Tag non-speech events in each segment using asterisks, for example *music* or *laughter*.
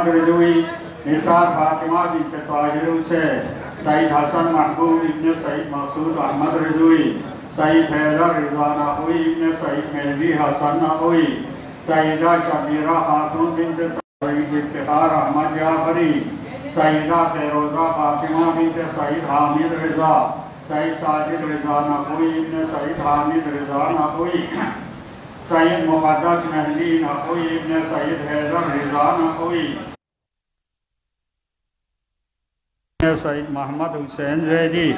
محمد رضوی نثار فاطمہ بنت طاہر حسین سعید حسن محبوب ابن سعید مسعود احمد رضوی سعید حیدر رضا نقوی ابن سعید مہدی حسن نقوی سعیدہ شبیرہ خاتون بنت سعید افتخار احمد جعفری سعیدہ فیروزہ فاطمہ بنت سعید حامد رضا سعید ساجد رضا نقوی ابن سعید حامد رضا نقوی سعید مقدس مہدی نقوی ابن سعید حیدر رضا نقوی سعید محمد حسین زیدی،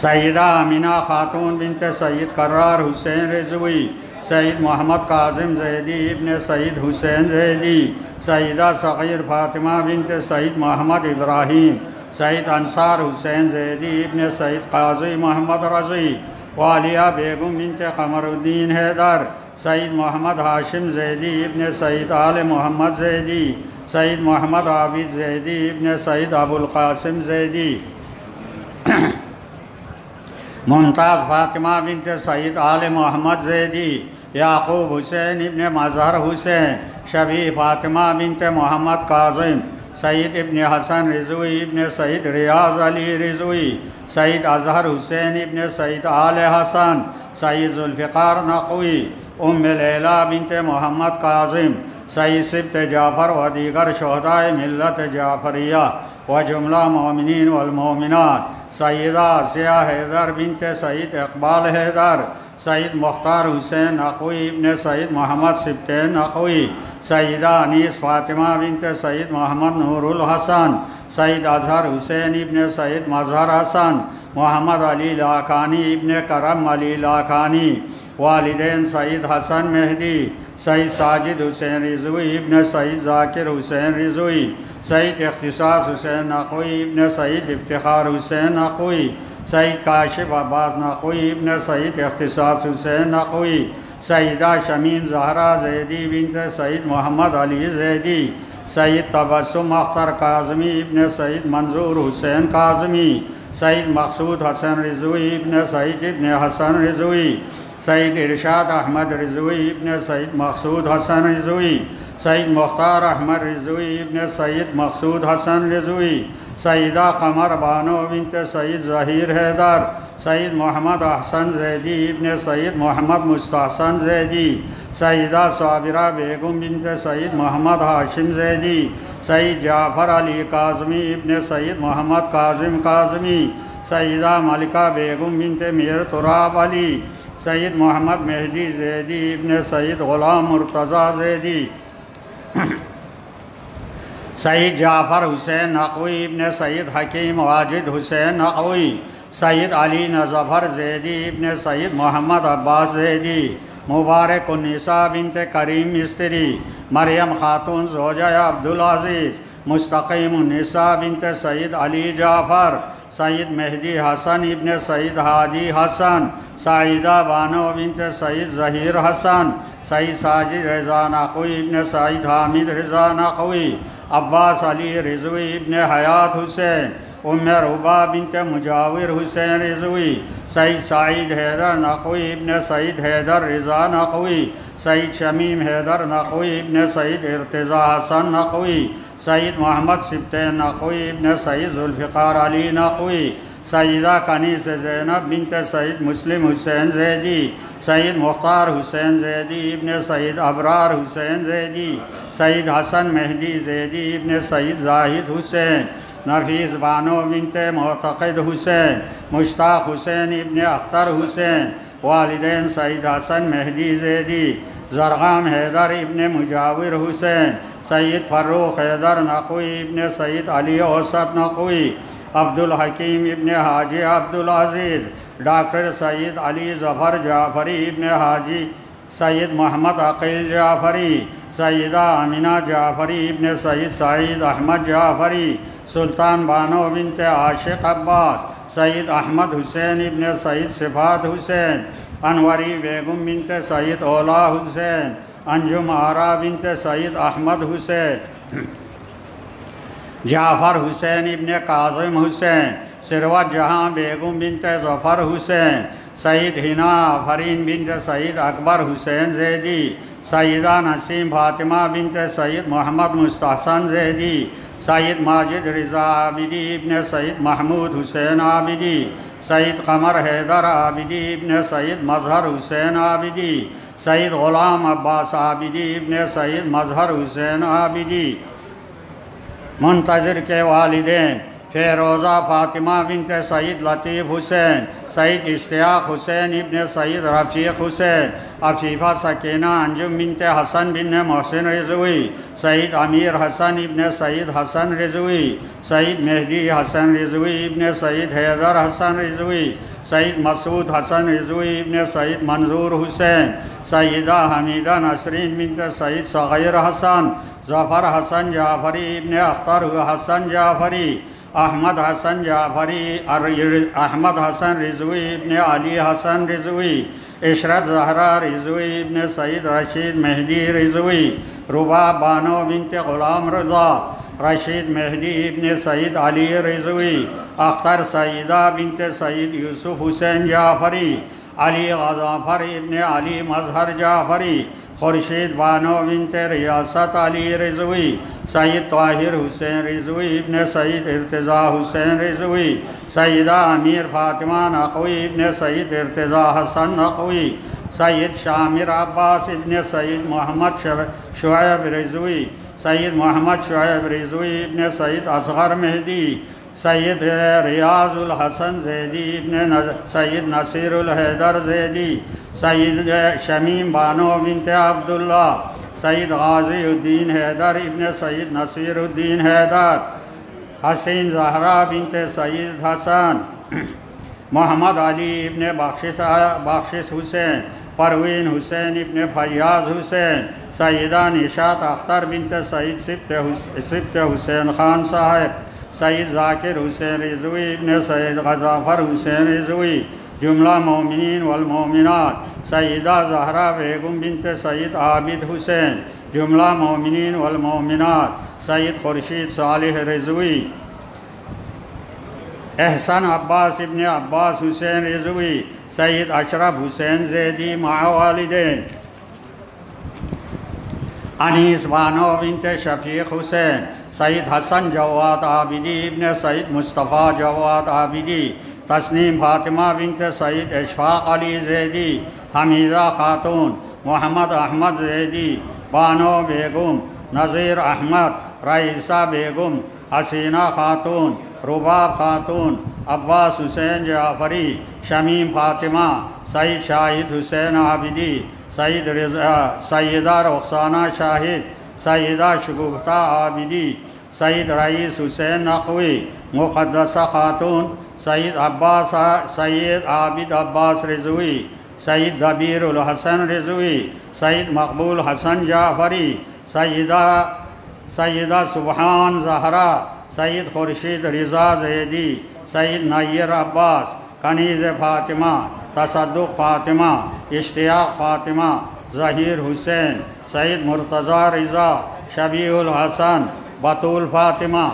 سیدہ امینہ خاتون بنت سعید قرار حسین رضوی سعید محمد قاظم زیدی ابن سعید حسین زیدی، سیدہ صغیر فاطمہ بنت سعید محمد ابراہیم سعید انصار حسین زیدی ابن سعید قاضی محمد رضی والیہ بیگم بنت قمر الدین حیدر سعید محمد ہاشم زیدی ابن سعید آل محمد زیدی سعید محمد عابد زیدی ابن سعید ابو القاسم زیدی. ممتاز فاطمہ بنت سعید آل محمد زیدی، یعقوب حسین ابن مظہر حسین شبی فاطمہ بنت محمد قاظم، سعید ابن حسن رضوی ابن سعید ریاض علی رضوی، سعید اظہر حسین ابن سعید آل حسن، سعید ذوالفقار نقوی، ام لیلہ بنت محمد قاظم سعید سبت جعفر و دیگر شہدائے ملت جعفریہ و جملہ مومنین والمومنات سیدہ سیاہ حیدر بنت سعید اقبال حیدر سعید مختار حسین نقوی ابن سعید محمد سبتین نقوی سیدہ انیس فاطمہ بنت سعید محمد نور الحسن سعید اظہر حسین ابن سعید مظہر حسن محمد علی لاکانی ابن کرم علی لاکانی والدین سعید حسن مہدی سعید ساجد حسین رضوی ابن سعید ذاکر حسین رضوی سعید اختصاص حسین نقوی ابن سعید افتخار حسین نقوی سعید کاشف عباس نقوی ابن سعید اختصاص حسین نقوی سعیدہ شمیم زہرا زیدی بنت سعید محمد علی زیدی، سعید تبسم اختر کاظمی ابن سعید منظور حسین کاظمی سعید مقصود، حسن رضوی ابن سعید ابن حسن رضوی، سعید ارشاد احمد رضوی ابن سعید مقصود، حسن رضوی، سعید مختار احمد رضوی ابن سعید مقصود، حسن رضوی، سعیدہ قمر بانو بنت سعید ظہیر حیدر، سعید محمد احسن زیدی ابن سعید محمد مستحسن زیدی، سعیدہ صابرہ بیگم بنت سعید محمد ہاشم زیدی سعید جعفر علی کاظمی، ابن سعید محمد کاظم کاظمی سعیدہ ملکہ بیگم بنت میر تراب علی، سعید محمد مہدی زیدی، ابن سعید غلام مرتضی زیدی۔ *coughs* سعید جعفر حسین نقوی، ابن سعید حکیم واجد حسین نقوی، سعید علی نظفر زیدی، ابن سعید محمد عباس زیدی۔ مبارک النساء بنت کریم مستری مریم خاتون زوجہ عبدالعزیز مستقیم النساء بنت سعید علی جعفر سعید مہدی حسن ابن سعید حاجی حسن، سعیدہ بانو بنت سعید ظہیر حسن، سعید ساجد رضا نقوی ابن سعید حامد رضا نقوی عباس علی رضوی ابن حیات حسین ام ربا بنت مجاور حسین رضوی، سعید سعید حیدر نقوی ابن سعید حیدر رضا نقوی، سعید شمیم حیدر نقوی ابن سعید ارتضا حسن نقوی، سعید محمد سبت نقوی ابن سعید ذوالفقار علی نقوی، سعیدہ کنیس زینب بنت سعید مسلم حسین زیدی، سعید مختار حسین زیدی ابن سعید ابرار حسین زیدی، سعید حسن مہدی زیدی ابن سعید زاہد حسین نرفیس بانو بنت معتقد حسین، مشتاق حسین ابن اختر حسین، والدین سعید حسن مہدی زیدی زرغام حیدر ابن مجاور حسین سعید فروخ حیدر نقوی ابن سعید علی اوسط نقوی، عبدالحکیم ابن حاجی عبدالعزیز، ڈاکٹر سعید علی ظفر جعفری ابن حاجی سعید محمد عقیل جعفری سعیدہ امینہ جعفری ابن سعید سعید احمد جعفری سلطان بانو بنت عاشق عباس سعید احمد حسین ابن سعید صفات حسین، انوری بیگم بنت سعید اولا حسین، انجم آرا بنت سعید احمد حسین، جعفر حسین ابن کاظم حسین سروت جہاں بیگم بنت ظفر حسین، سعید ہنا آفرین بنت سعید اکبر حسین زیدی، سیدہ نسیم فاطمہ بنت سید محمد مستحسن زیدی سید ماجد رضا عابدی ابن سید محمود حسین عابدی سید قمر حیدر عابدی ابن سید مظہر حسین عابدی سید غلام عباس عابدی ابن سید مظہر حسین عابدی منتظر کے والدین، فیروزہ فاطمہ بنت سعید لطیف حسین سعید اشتیاق حسین ابن سعید، رفیق حسین، عفیفہ سکینہ، انجم بنت حسن بن محسن رضوی، سعید امیر حسن ابن سعید حسن رضوی، سعید مہدی حسن رضوی ابن سعید حیدر حسن رضوی، سعید مسعود حسن رضوی ابن سعید منظور حسین، سیدہ حمیدہ نسرین بنت سعید صغیر حسن، ظفر حسن جعفری ابن اختر حسن جعفری احمد حسن جعفری احمد حسن رضوی ابن علی حسن رضوی عشرت زہرا رضوی ابن سعید رشید مہدی رضوی ربا بانو بنت غلام رضا رشید مہدی ابن سعید علی رضوی اختر سعیدہ بنت سعید یوسف حسین جعفری علی غزافر ابن علی مظہر جعفری خورشید بانو بنت ریاست علی رضوی، سید طاہر حسین رضوی، ابن سعید ارتضا حسین رضوی، سیدہ امیر فاطمہ نقوی، ابن سعید ارتضا حسن نقوی، سید شامر عباس، ابن سعید محمد شعیب رضوی، سید محمد شعیب رضوی، ابن سعید اصغر مہدی سید ریاض الحسن زیدی ابن سید نصیر الحیدر زیدی، سید شمیم بانو بنت عبداللہ، سید غازی الدین حیدر ابن سید نصیر الدین حیدر، حسین زہرا بنت سید حسن، محمد علی ابن بخشش بخشش حسین، پروین حسین ابن فیاض حسین، سیدہ نشات اختر بنت سعید سبت حسین خان صاحب سید ذاکر حسین رضوی، ابن سید غزافر حسین رضوی، جملہ مومنین والمومنات، سیدہ زہرا بیگم بنت سید عابد حسین، جملہ مومنین والمومنات، سید خورشید صالح رضوی، احسن عباس ابن عباس حسین رضوی، سید اشرف حسین زیدی مع والدین، انیس بانو بنت شفیق حسین سعید حسن جواد عابدی ابن سعید مصطفیٰ جواد عابدی تسنیم فاطمہ بنت سعید اشفاق علی زیدی حمیدہ خاتون محمد احمد زیدی بانو بیگم نظیر احمد رئیسہ بیگم حسینہ خاتون رباب خاتون عباس حسین جعفری شمیم فاطمہ سعید شاہد حسین عابدی سعید رضا سیدہ رخسانہ شاہد سیدہ شگفتہ عابدی سعید رئیس حسین نقوی مقدسہ خاتون، سعید عباس، سعید عابد عباس رضوی، سعید دبیر الحسن رضوی، سعید مقبول حسن جعفری سیدہ سیدہ سبحان زہرا، سعید خورشید رضا زیدی، سعید نیر عباس، کنیز فاطمہ، تصدق فاطمہ، اشتیاق فاطمہ، ظہیر حسین، سعید مرتضی رضا شبیع الحسن بطول فاطمہ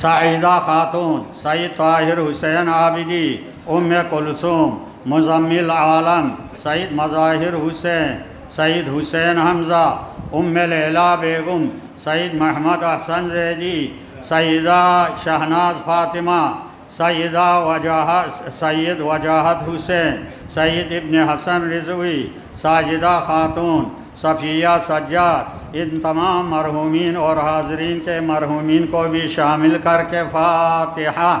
سعیدہ خاتون، سعید طاہر حسین عابدی، ام کلثوم، مزمل عالم، سعید مظاہر حسین، سعید حسین حمزہ، ام لیلا بیگم، سعید محمد احسن زیدی سیدہ شہناز فاطمہ سیدہ وجاہت سید وجاہت حسین، سعید ابن حسن رضوی، ساجدہ خاتون صفیہ، سجاد، ان تمام مرحومین اور حاضرین کے مرحومین کو بھی شامل کر کے فاتحہ۔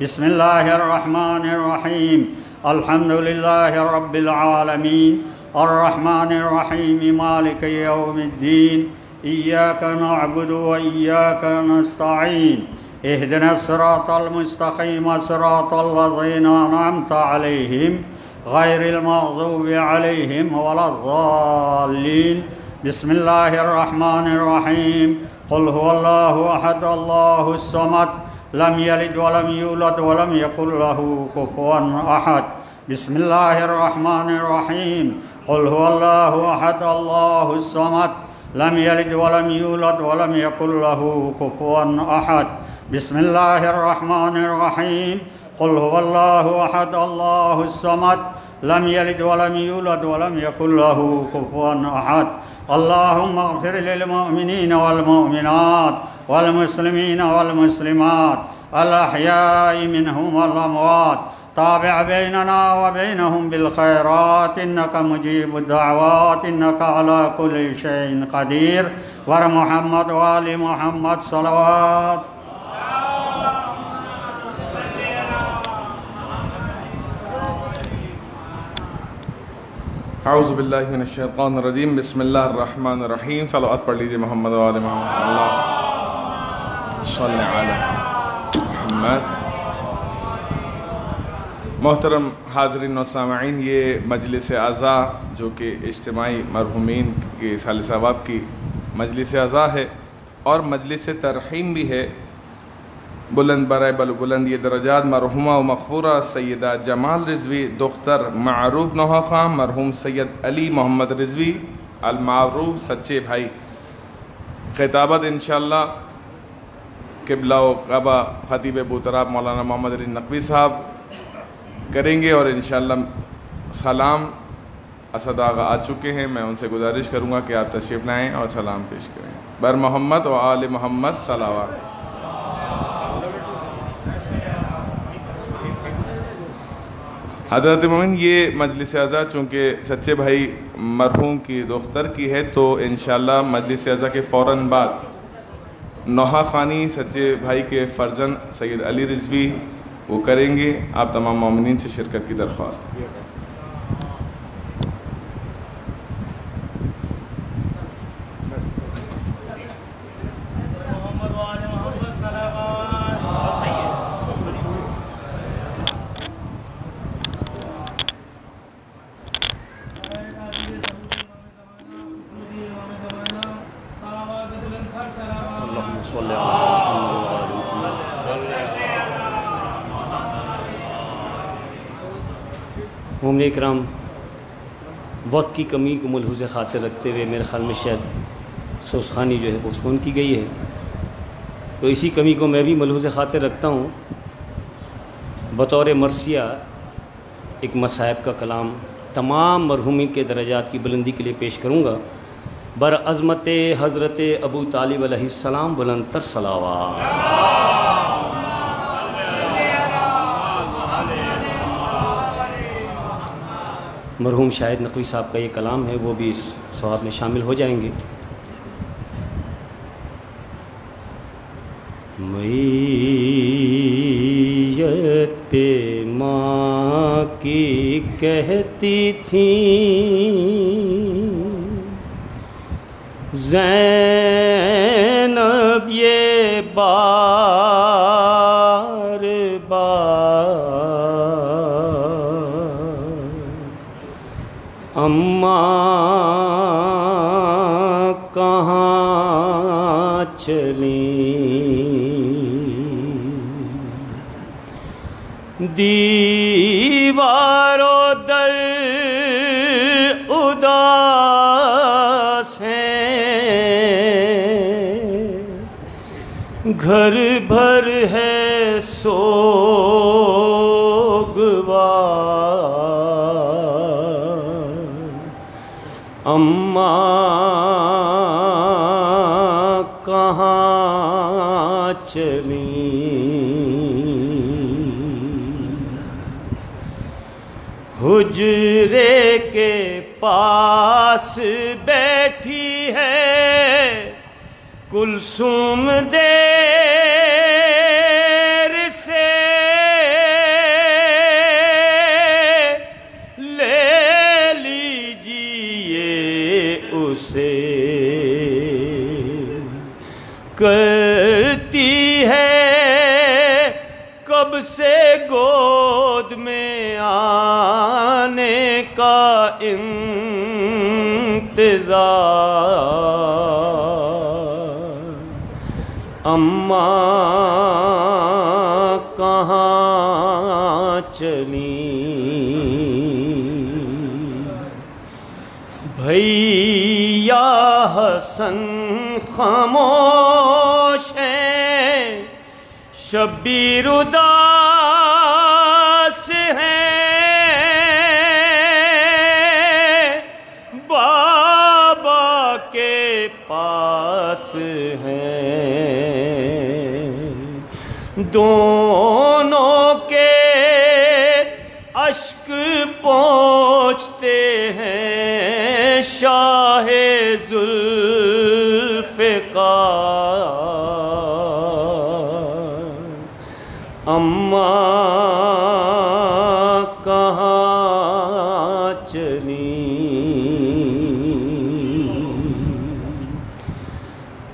بسم اللہ الرحمن الرحیم۔ الحمد للہ رب العالمین۔ الرحمن الرحیم، مالک یوم الدین۔ ایاک نعبد و ایاک نستعین۔ اہدنا الصراط المستقیم، صراط الذین انعمت علیہم۔ غير المغضوب عليهم ولا الضالين. بسم الله الرحمن الرحيم. قل هو الله أحد الله الصمد. لم يلد ولم يولد ولم يكن له كفوا أحد. بسم الله الرحمن الرحيم. قل هو الله أحد الله الصمد. لم يلد ولم يولد ولم يكن له كفوا أحد. بسم الله الرحمن الرحيم. قل هو الله أحد الله الصمد. لم يلد ولم يولد ولم يكن له كفوا أحد. اللهم اغفر للمؤمنين والمؤمنات والمسلمين والمسلمات. الأحياء منهم والأموات. تابع بيننا وبينهم بالخيرات. إنك مجيب الدعوات. إنك على كل شيء قدير. ور محمد وآل محمد صلوات. اعوذ باللہ من الشیطان الرجیم، بسم اللہ الرحمن الرحیم۔ صلوات پڑھ لیجیے محمد و آل محمد۔ اللہ صلی علی محمد۔ محترم حاضرین و سامعین، یہ مجلس اعضاء جو کہ اجتماعی مرحومین کے سال ثواب کی مجلس اعضاء ہے اور مجلس ترحیم بھی ہے۔ بلند برائے بل بلند یہ درجات، مرحومہ و مغفورہ سیدہ جمال رضوی، دختر معروف نوحہ خان، مرحوم سید علی محمد رضوی، المعروف سچے بھائی۔ خطابت انشاءاللہ قبلہ و قبہ خطیب بوتراب مولانا محمد علی نقوی صاحب کریں گے اور انشاءاللہ سلام اسد آغا آ چکے ہیں۔ میں ان سے گزارش کروں گا کہ آپ تشریف لائیں اور سلام پیش کریں۔ بر محمد و آل محمد صلوات۔ حضرت مومن، یہ مجلس اعضاء چونکہ سچے بھائی مرحوم کی دختر کی ہے، تو انشاءاللہ مجلس اعضاء کے فوراً بعد نوحہ خانی سچے بھائی کے فرزن سید علی رضوی وہ کریں گے۔ آپ تمام مومنین سے شرکت کی درخواست اللهم صل على محمد وعلى محمد اکرام وقت کی کمی کو ملحوظ خاطر رکھتے ہوئے میرے خیال میں شاید سوسخانی جو ہے پوسٹپون کی گئی ہے۔ تو اسی کمی کو میں بھی ملحوظ خاطر رکھتا ہوں۔ بطور مرثیہ ایک مصائب کا کلام تمام مرحومین کے درجات کی بلندی کے لیے پیش کروں گا۔ بر عظمت حضرت ابو طالب علیہ السلام بلند تر صلاوات مرحوم شاہد نقوی صاحب کا یہ کلام ہے، وہ بھی اس ثواب میں شامل ہو جائیں گے۔ میت پہ ماں کی کہتی تھیں زینب چلیں دیواروں در اداس ہیں گھر بھر ہے سوگوار۔ اماں کہاں چلیں؟ حجرے کے پاس بیٹھی ہے۔ کلثوم دیر سے لے لیجیے اسے۔ کرتی انتظار۔ اماں کہاں چلیں بھیا حسن خاموش ہیں شبیر اداس ہیں۔ دونوں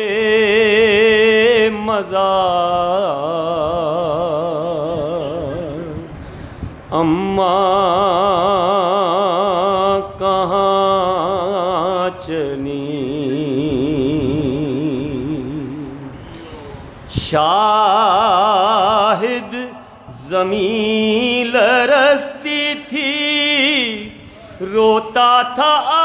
سوئے مزار اماں کہاں چلی؟ شاہد زمین لرزتی تھی روتا تھا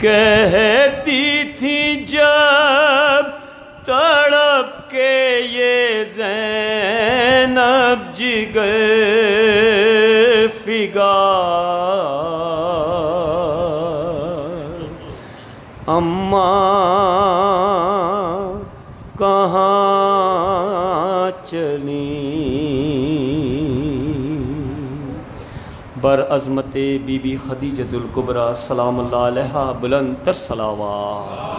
کہتی تھی جب تڑپ کے یہ زینب جگر فگار بر عظمت بی بی خدیجت القبرہ سلام اللہ علیہ بلند تر صلاوات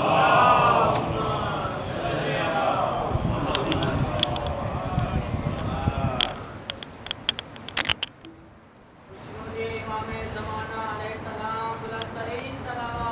امام زمانہ علیہ السلام بلند ترین سلام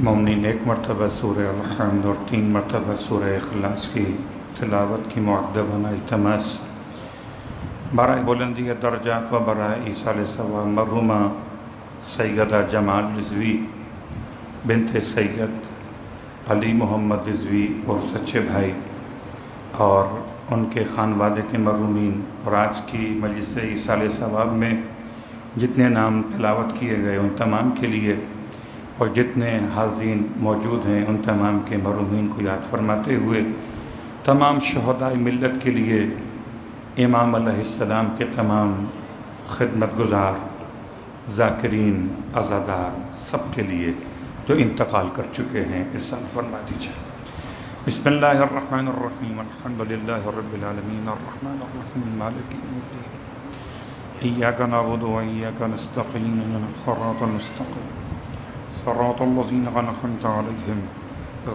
مومنین ایک مرتبہ سورہ الحمد اور تین مرتبہ سورہ اخلاص کی تلاوت کی معدبانہ التماس۔ برائے بلندی درجات و برائے عیسال سوا مرحومہ سیدہ جمال رضوی بنت سید علی محمد رضوی اور سچے بھائی اور ان کے خانوادے کے مرحومین اور آج کی مجلس عیسال ثواب میں جتنے نام تلاوت کیے گئے ان تمام کے لیے اور جتنے حاضرین موجود ہیں، ان تمام کے مرحومین کو یاد فرماتے ہوئے، تمام شہدائے ملت کے لیے امام علیہ السلام کے تمام خدمت گزار، ذاکرین عزادار سب کے لیے جو انتقال کر چکے ہیں ارسال فرما دیجیے۔ بسم اللہ الرحمن الرحیم، الحمد للہ رب العالمین، الرحمن الرحیم، مالک یوم الدین۔ ایاک نعبد و ایاک نستقیم الصراط المستقیم۔ صراط الذين أنعمت عليهم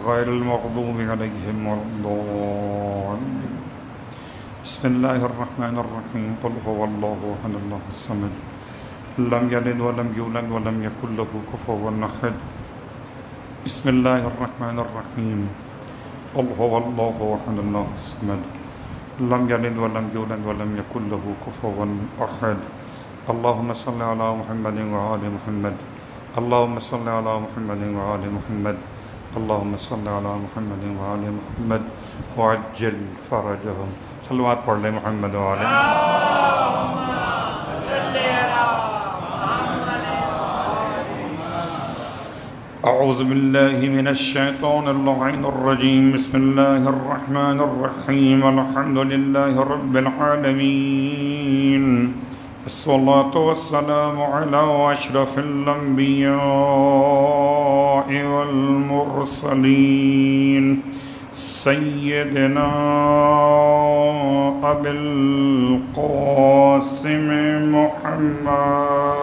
غير المغضوب عليهم ولا الضالين. بسم الله الرحمن الرحيم. قل هو الله أحد الله الصمد. لم يلد ولم يولد ولم يكن له كفوا أحد. بسم الله الرحمن الرحيم. قل هو الله أحد الله الصمد. لم يلد ولم يولد ولم يكن له كفوا أحد. اللهم صل على محمد وآل محمد. اللهم صل على محمد وآل محمد. اللهم صل على محمد وآل محمد. وعجل فرجهم. صلوات پڑھ لیں محمد وآل أعوذ بالله من الشيطان اللعين الرجيم. بسم الله الرحمن الرحيم. الحمد لله رب العالمين. الصلاة والسلام على أشرف الأنبياء والمرسلين سيدنا أبي القاسم محمد.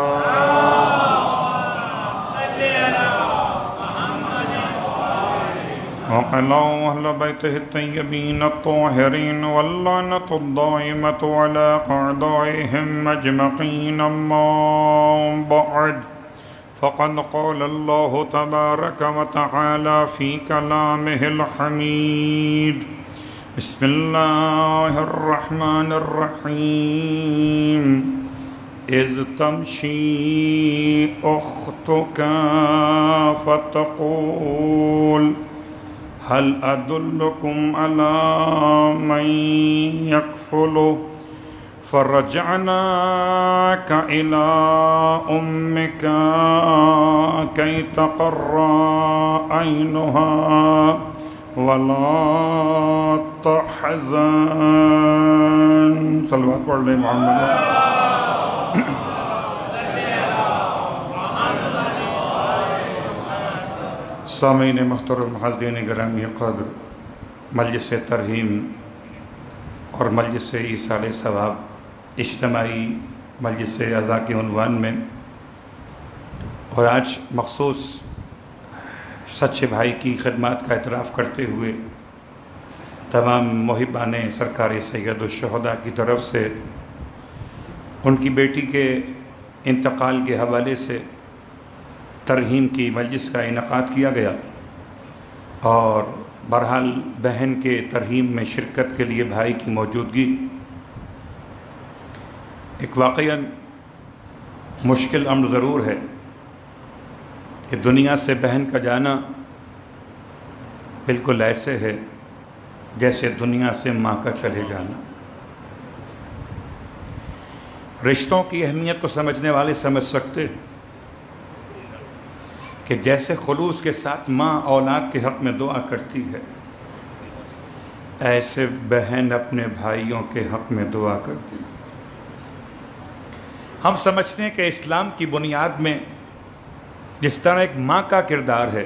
وعلى أهل بيته الطيبين الطاهرين واللعنة الدائمة على أعدائهم أجمعين أما بعد. فقد قال الله تبارك وتعالى في كلامه الحميد. بسم الله الرحمن الرحيم. إذ تمشي أختك فتقول هل أدلكم على من يكفله؟ فرجعناك إلى أمك كي تقر عينها ولا تحزن. صلوات پڑھ لیں محمد سامعین محترم حاضرین گرامی قدر مجلس ترہیم اور مجلس ایسال ثواب اجتماعی مجلس اعضاء کے عنوان میں اور آج مخصوص سچے بھائی کی خدمات کا اعتراف کرتے ہوئے تمام محبان سرکار سید الشہداء کی طرف سے ان کی بیٹی کے انتقال کے حوالے سے ترہیم کی مجلس کا انعقاد کیا گیا اور بہرحال بہن کے ترہیم میں شرکت کے لیے بھائی کی موجودگی۔ ایک واقعہ مشکل امر ضرور ہے کہ دنیا سے بہن کا جانا بالکل ایسے ہے جیسے دنیا سے ماں کا چلے جانا۔ رشتوں کی اہمیت کو سمجھنے والے سمجھ سکتے کہ جیسے خلوص کے ساتھ ماں اولاد کے حق میں دعا کرتی ہے، ایسے بہن اپنے بھائیوں کے حق میں دعا کرتی ہے۔ ہم سمجھتے ہیں کہ اسلام کی بنیاد میں جس طرح ایک ماں کا کردار ہے،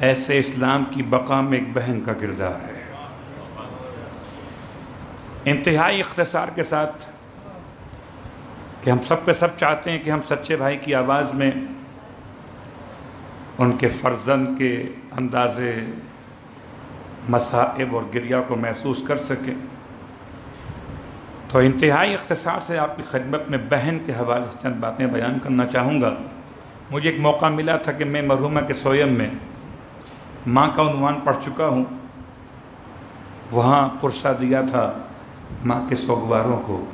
ایسے اسلام کی بقا میں ایک بہن کا کردار ہے۔ انتہائی اختصار کے ساتھ کہ ہم سب پہ سب چاہتے ہیں کہ ہم سچے بھائی کی آواز میں ان کے فرزند کے انداز مصائب اور گریہ کو محسوس کر سکیں تو انتہائی اختصار سے آپ کی خدمت میں بہن کے حوالے سے چند باتیں بیان کرنا چاہوں گا۔ مجھے ایک موقع ملا تھا کہ میں مرحومہ کے سویم میں ماں کا عنوان پڑھ چکا ہوں۔ وہاں پرسہ دیا تھا ماں کے سوگواروں کو۔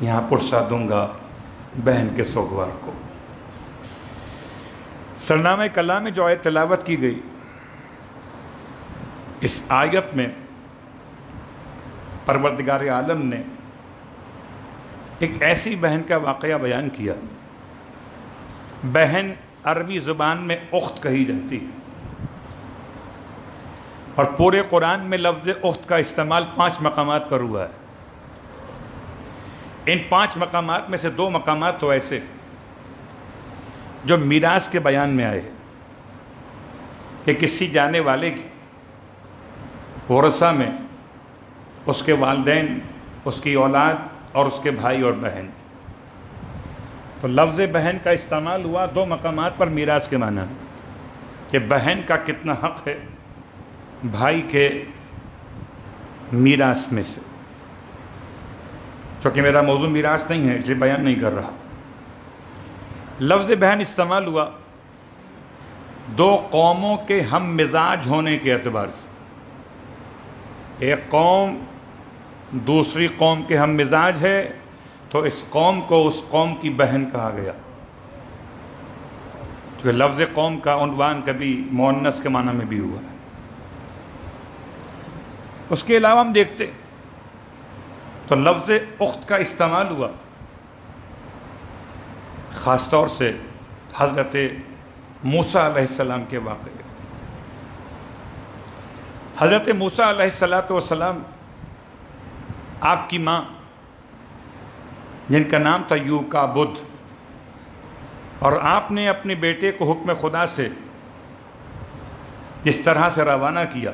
یہاں پرسہ دوں گا بہن کے سوگوار کو۔ سرنامہ کلام میں جو آیت تلاوت کی گئی، اس آیت میں پروردگار عالم نے ایک ایسی بہن کا واقعہ بیان کیا۔ بہن عربی زبان میں اخت کہی جاتی ہے۔ اور پورے قرآن میں لفظ اخت کا استعمال پانچ مقامات پر ہوا ہے۔ ان پانچ مقامات میں سے دو مقامات تو ایسے۔ جو میراث کے بیان میں آئے کہ کسی جانے والے کی ورثہ میں اس کے والدین، اس کی اولاد اور اس کے بھائی اور بہن۔ تو لفظ بہن کا استعمال ہوا دو مقامات پر میراث کے معنی کہ بہن کا کتنا حق ہے، بھائی کے میراث میں سے۔ چونکہ میرا موضوع میراث نہیں ہے، اس لیے بیان نہیں کر رہا۔ لفظ بہن استعمال ہوا دو قوموں کے ہم مزاج ہونے کے اعتبار سے۔ ایک قوم دوسری قوم کے ہم مزاج ہے، تو اس قوم کو اس قوم کی بہن کہا گیا۔ کیونکہ لفظ قوم کا عنوان کبھی مونس کے معنی میں بھی ہوا۔ ہے اس کے علاوہ ہم دیکھتے، تو لفظ اخت کا استعمال ہوا۔ خاص طور سے حضرت موسیٰ علیہ السلام کے واقعے۔ حضرت موسیٰ علیہ السلام آپ کی ماں، جن کا نام تھا یو کا بدھ اور آپ نے اپنے بیٹے کو حکم خدا سے اس طرح سے روانہ کیا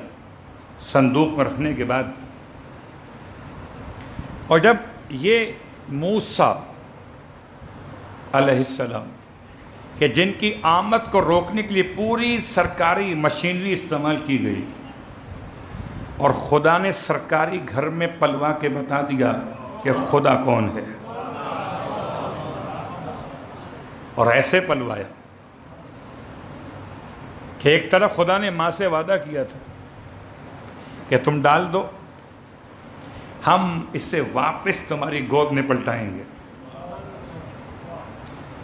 صندوق میں رکھنے کے بعد۔ اور جب یہ موسیٰ علیہ السلام، کہ جن کی آمد کو روکنے کے لیے پوری سرکاری مشینری استعمال کی گئی۔ اور خدا نے سرکاری گھر میں پلوا کے بتا دیا کہ خدا کون ہے۔ اور ایسے پلوایا کہ ایک طرف خدا نے ماں سے وعدہ کیا تھا کہ تم ڈال دو، ہم اس سے واپس تمہاری گود میں پلٹائیں گے۔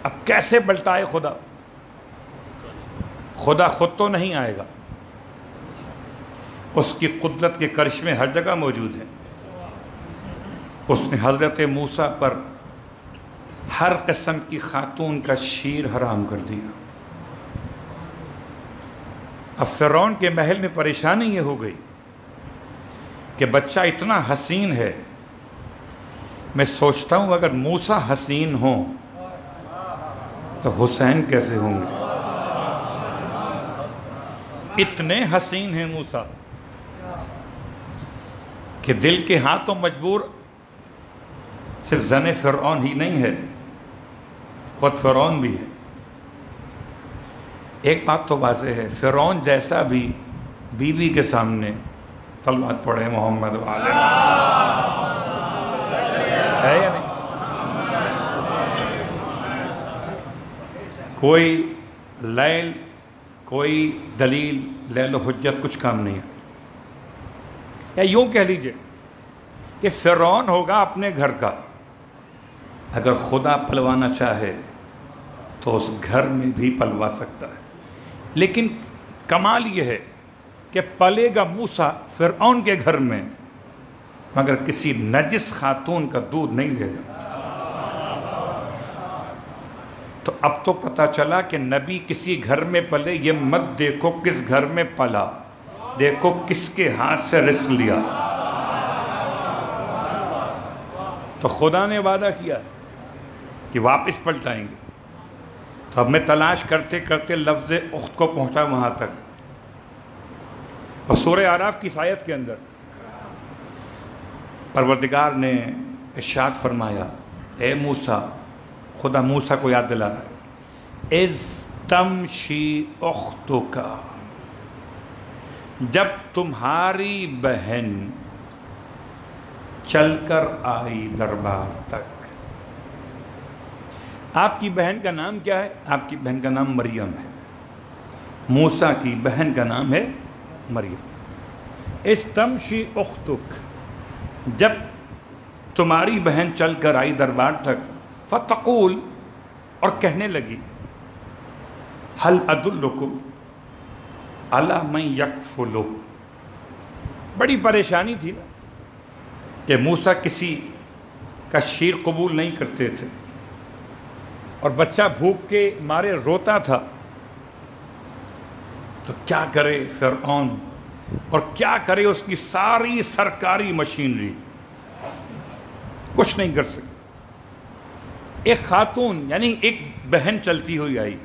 اب کیسے پلٹائے خدا؟ خدا خود تو نہیں آئے گا۔ اس کی قدرت کے کرشمے ہر جگہ موجود ہیں اس نے حضرت موسیٰ پر ہر قسم کی خاتون کا شیر حرام کر دیا۔ اب فرعون کے محل میں پریشانی یہ ہو گئی کہ بچہ اتنا حسین ہے۔ میں سوچتا ہوں اگر موسیٰ حسین ہوں تو حسین کیسے ہوں گے؟ اتنے حسین ہیں موسیٰ کہ دل کے ہاتھوں مجبور صرف زن فرعون ہی نہیں ہے، خود فرعون بھی ہے۔ ایک بات تو واضح ہے، فرعون جیسا بھی بی بی کے سامنے طلبات پڑھے محمد والے ہے یا نہیں؟ کوئی لیل، کوئی دلیل، لیل و حجت کچھ کام نہیں ہے۔ یا یوں کہہ لیجیے کہ فرعون ہوگا اپنے گھر کا۔ اگر خدا پلوانا چاہے تو اس گھر میں بھی پلوا سکتا ہے۔ لیکن کمال یہ ہے کہ پلے گا موسا فرعون کے گھر میں، مگر کسی نجس خاتون کا دودھ نہیں لے گا۔ تو اب تو پتا چلا کہ نبی کسی گھر میں پلے، یہ مت دیکھو کس گھر میں پلا۔ دیکھو کس کے ہاتھ سے رزق لیا۔ تو خدا نے وعدہ کیا کہ واپس پلٹائیں گے۔ تو اب میں تلاش کرتے کرتے لفظ اخت کو پہنچا وہاں تک۔ اور سورہ آراف کی سایت کے اندر پروردگار نے ارشاد فرمایا، اے موسیٰ خدا موسیٰ کو یاد دلا رہا ہے از تمشی اختو کا جب تمہاری بہن چل کر آئی دربار تک۔ آپ کی بہن کا نام کیا ہے؟ آپ کی بہن کا نام مریم ہے۔ موسیٰ کی بہن کا نام ہے مریم۔ استمشی اختک، جب تمہاری بہن چل کر آئی دربار تک فتقول اور کہنے لگی حل عد الکم اللہ میں یک بڑی پریشانی تھی نا کہ موسیٰ کسی کا شیر قبول نہیں کرتے تھے۔ اور بچہ بھوک کے مارے روتا تھا۔ تو کیا کرے فرعون؟ اور کیا کرے اس کی ساری سرکاری مشینری؟ کچھ نہیں کر سکے۔ ایک خاتون یعنی ایک بہن چلتی ہوئی آئی۔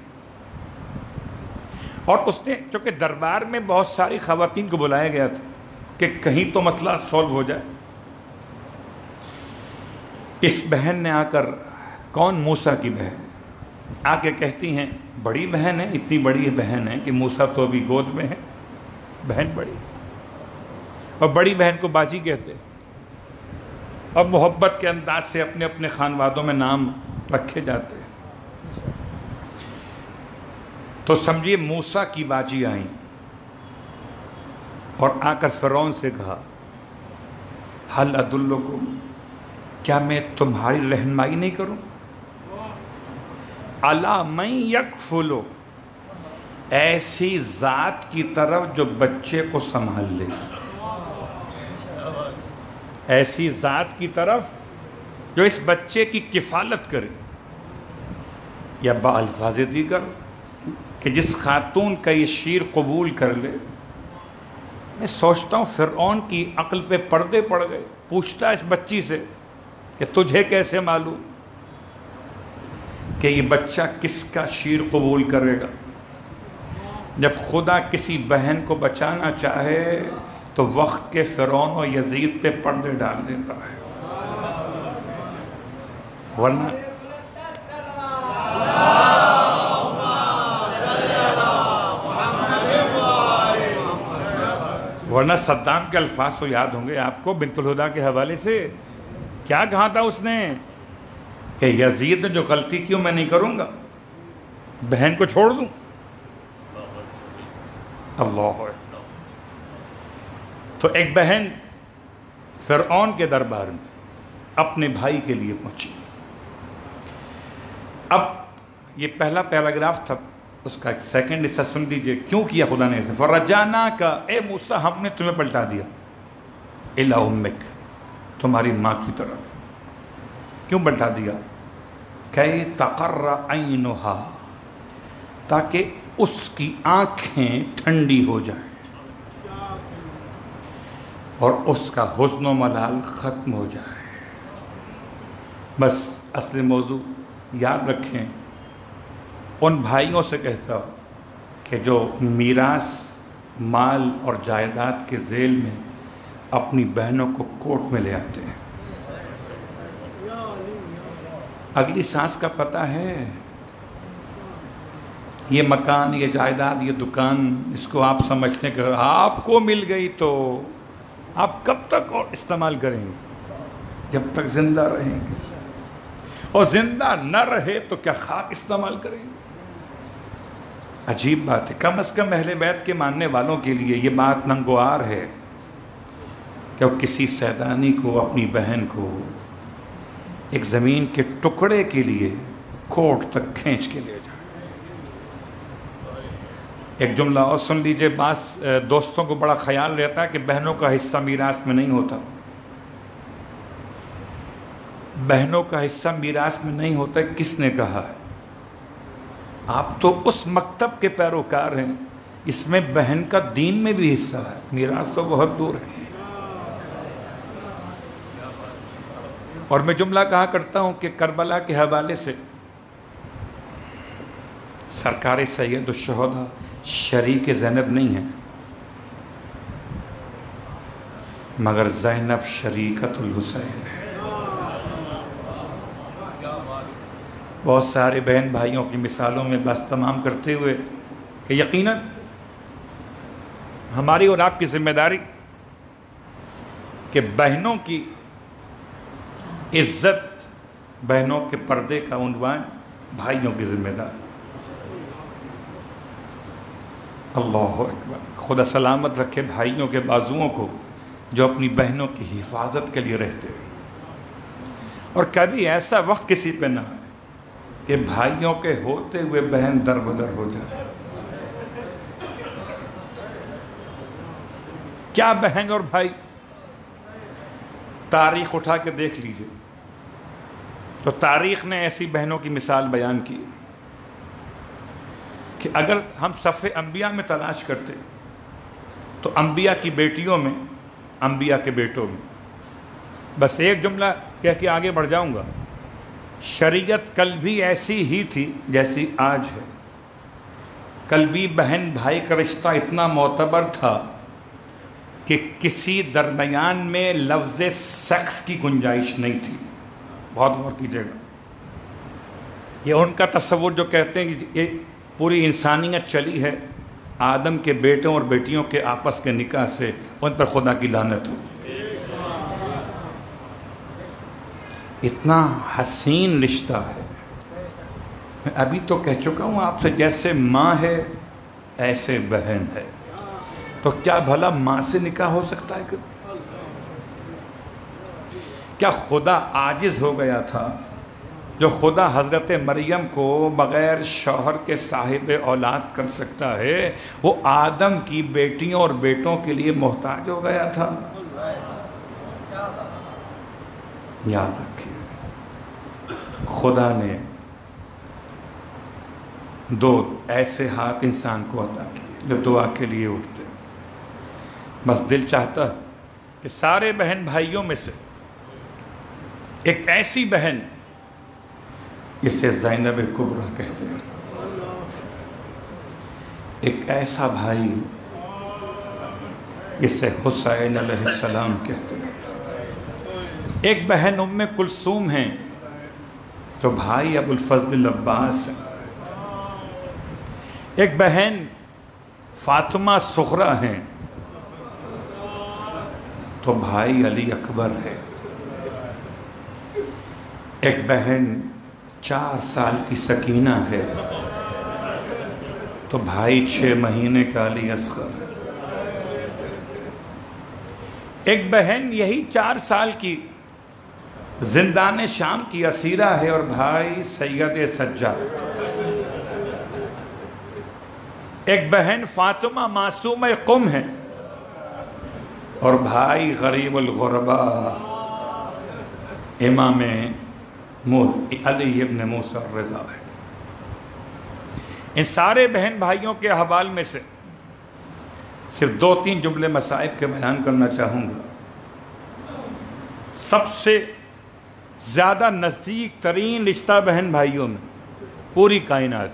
اور اس نے چونکہ دربار میں بہت ساری خواتین کو بلایا گیا تھا کہ کہیں تو مسئلہ سولو ہو جائے۔ اس بہن نے آ کر کون موسا کی بہن؟ آ کے کہتی ہیں، بڑی بہن ہے، اتنی بڑی بہن ہے کہ موسا تو ابھی گود میں ہے۔ بہن بڑی۔ اور بڑی بہن کو باجی کہتے اور محبت کے انداز سے اپنے اپنے خانوادوں میں نام رکھے جاتے تو سمجھیے موسا کی باجی آئیں اور آ کر فرون سے کہا حل عد کو کیا میں تمہاری رہنمائی نہیں کروں؟ اللہ میں یک فلو ایسی ذات کی طرف جو بچے کو سنبھال لے۔ ایسی ذات کی طرف جو اس بچے کی کفالت کرے۔ یا با الفاظ دیگر کہ جس خاتون کا یہ شیر قبول کر لے، میں سوچتا ہوں فرعون کی عقل پہ پردے پڑ گئے۔ پوچھتا اس بچی سے کہ تجھے کیسے معلوم کہ یہ بچہ کس کا شیر قبول کرے گا؟ جب خدا کسی بہن کو بچانا چاہے تو وقت کے فرعون و یزید پہ پردے ڈال دیتا ہے۔ ورنہ ورنہ صدام کے الفاظ تو یاد ہوں گے آپ کو بنت الہدا کے حوالے سے۔ کیا کہا تھا اس نے؟ کہ یزید نے جو غلطی کیوں میں نہیں کروں گا۔ بہن کو چھوڑ دوں۔ اللہ تو ایک بہن فرعون کے دربار میں اپنے بھائی کے لیے پہنچی۔ اب یہ پہلا پیراگراف تھا، اس کا ایک سیکنڈ حصہ سن دیجیے کیوں کیا خدا نے اسے؟ فرجانا کا اے موسیٰ، ہم نے تمہیں پلٹا دیا۔ الہ امک۔ تمہاری ماں کی طرف۔ کیوں پلٹا دیا؟ کہ تقر عینہا تاکہ اس کی آنکھیں ٹھنڈی ہو جائیں۔ اور اس کا حسن و ملال ختم ہو جائے۔ بس اصل موضوع۔ یاد رکھیں، ان بھائیوں سے کہتا ہوں کہ جو میراث، مال اور جائیداد کے ذیل میں اپنی بہنوں کو کوٹ میں لے آتے ہیں۔ اگلی سانس کا پتہ ہے، یہ مکان، یہ جائیداد، یہ دکان، اس کو آپ سمجھتے کہ آپ کو مل گئی تو آپ کب تک اور استعمال کریں گے؟ جب تک زندہ رہیں گے۔ اور زندہ نہ رہے تو کیا خاک استعمال کریں گے؟ عجیب بات ہے۔ کم از کم اہل بیت کے ماننے والوں کے لیے یہ بات ننگوار ہے کہ وہ کسی سیدانی کو، اپنی بہن کو ایک زمین کے ٹکڑے کے لیے کوٹ تک کھینچ کے لے جائے ایک جملہ اور سن لیجیے، بعض دوستوں کو بڑا خیال رہتا ہے کہ بہنوں کا حصہ میراث میں نہیں ہوتا۔ بہنوں کا حصہ میراث میں نہیں ہوتا کس نے کہا ہے؟ آپ تو اس مکتب کے پیروکار ہیں، اس میں بہن کا دین میں بھی حصہ ہے، میراث تو بہت دور ہے۔ اور میں جملہ کہا کرتا ہوں کہ کربلا کے حوالے سے، سرکار سید الشہدہ شریک زینب نہیں ہے، مگر زینب شریکت الحسین ہے۔ بہت سارے بہن بھائیوں کی مثالوں میں بس تمام کرتے ہوئے کہ یقیناً ہماری اور آپ کی ذمہ داری کہ بہنوں کی عزت بہنوں کے پردے کا عنوان بھائیوں کی ذمہ داری۔ اللہ اکبر۔ خدا سلامت رکھے بھائیوں کے بازوؤں کو جو اپنی بہنوں کی حفاظت کے لیے رہتے ہیں۔ اور کبھی ایسا وقت کسی پہ نہ ہے کہ بھائیوں کے ہوتے ہوئے بہن در بدر ہو جائے۔ کیا بہن اور بھائی؟ تاریخ اٹھا کے دیکھ لیجیے۔ تو تاریخ نے ایسی بہنوں کی مثال بیان کی کہ اگر ہم صف انبیاء میں تلاش کرتے، تو انبیاء کی بیٹیوں میں، انبیاء کے بیٹوں میں۔ بس ایک جملہ کہہ کے آگے بڑھ جاؤں گا۔ شریعت کل بھی ایسی ہی تھی جیسی آج ہے۔ کل بھی بہن بھائی کا رشتہ اتنا معتبر تھا کہ کسی درمیان میں لفظ سیکس کی گنجائش نہیں تھی۔ بہت غور کیجیے گا۔ یہ ان کا تصور جو کہتے ہیں کہ یہ پوری انسانیت چلی ہے، آدم کے بیٹوں اور بیٹیوں کے آپس کے نکاح سے، ان پر خدا کی لانت ہو۔ اتنا حسین رشتہ ہے۔ میں ابھی تو کہہ چکا ہوں، آپ سے جیسے ماں ہے، ایسے بہن ہے۔ تو کیا بھلا ماں سے نکاح ہو سکتا ہے کہ کیا خدا عاجز ہو گیا تھا؟ جو خدا حضرت مریم کو بغیر شوہر کے صاحب اولاد کر سکتا ہے، وہ آدم کی بیٹیوں اور بیٹوں کے لیے محتاج ہو گیا تھا۔ یاد رکھیے خدا نے دو ایسے ہاتھ انسان کو عطا کیے جو دعا کے لیے اٹھتے بس دل چاہتا ہے کہ سارے بہن بھائیوں میں سے ایک ایسی بہن جسے زینب کبرا کہتے ہیں ایک ایسا بھائی جسے حسین علیہ السلام کہتے ہیں ایک بہن ام کلثوم ہیں۔ تو بھائی ابو الفضل عباس ہیں ایک بہن فاطمہ سخرہ ہیں۔ تو بھائی علی اکبر ہے ایک بہن چار سال کی سکینہ ہے۔ تو بھائی چھ مہینے کا علی اصغر۔ ایک بہن یہی چار سال کی زندان شام کی اسیرہ ہے اور بھائی سید سجاد ایک بہن فاطمہ معصوم قم ہے اور بھائی غریب الغربا امام علی ابن موسیٰ رضا ہے۔ ان سارے بہن بھائیوں کے حوال میں سے صرف دو تین جملے مسائب کے بیان کرنا چاہوں گا۔ سب سے زیادہ نزدیک ترین رشتہ بہن بھائیوں میں، پوری کائنات۔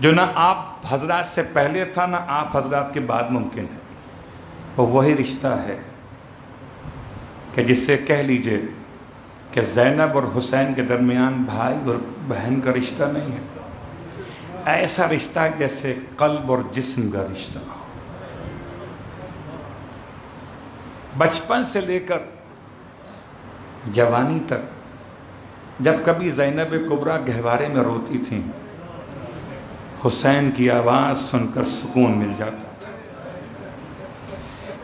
جو نہ آپ حضرات سے پہلے تھا، نہ آپ حضرات کے بعد ممکن ہے۔ وہ وہی رشتہ ہے کہ جس سے کہہ لیجیے کہ زینب اور حسین کے درمیان بھائی اور بہن کا رشتہ نہیں ہے۔ ایسا رشتہ جیسے قلب اور جسم کا رشتہ۔ بچپن سے لے کر جوانی تک۔ جب کبھی زینب کبرا گہوارے میں روتی تھیں حسین کی آواز سن کر سکون مل جاتا تھا۔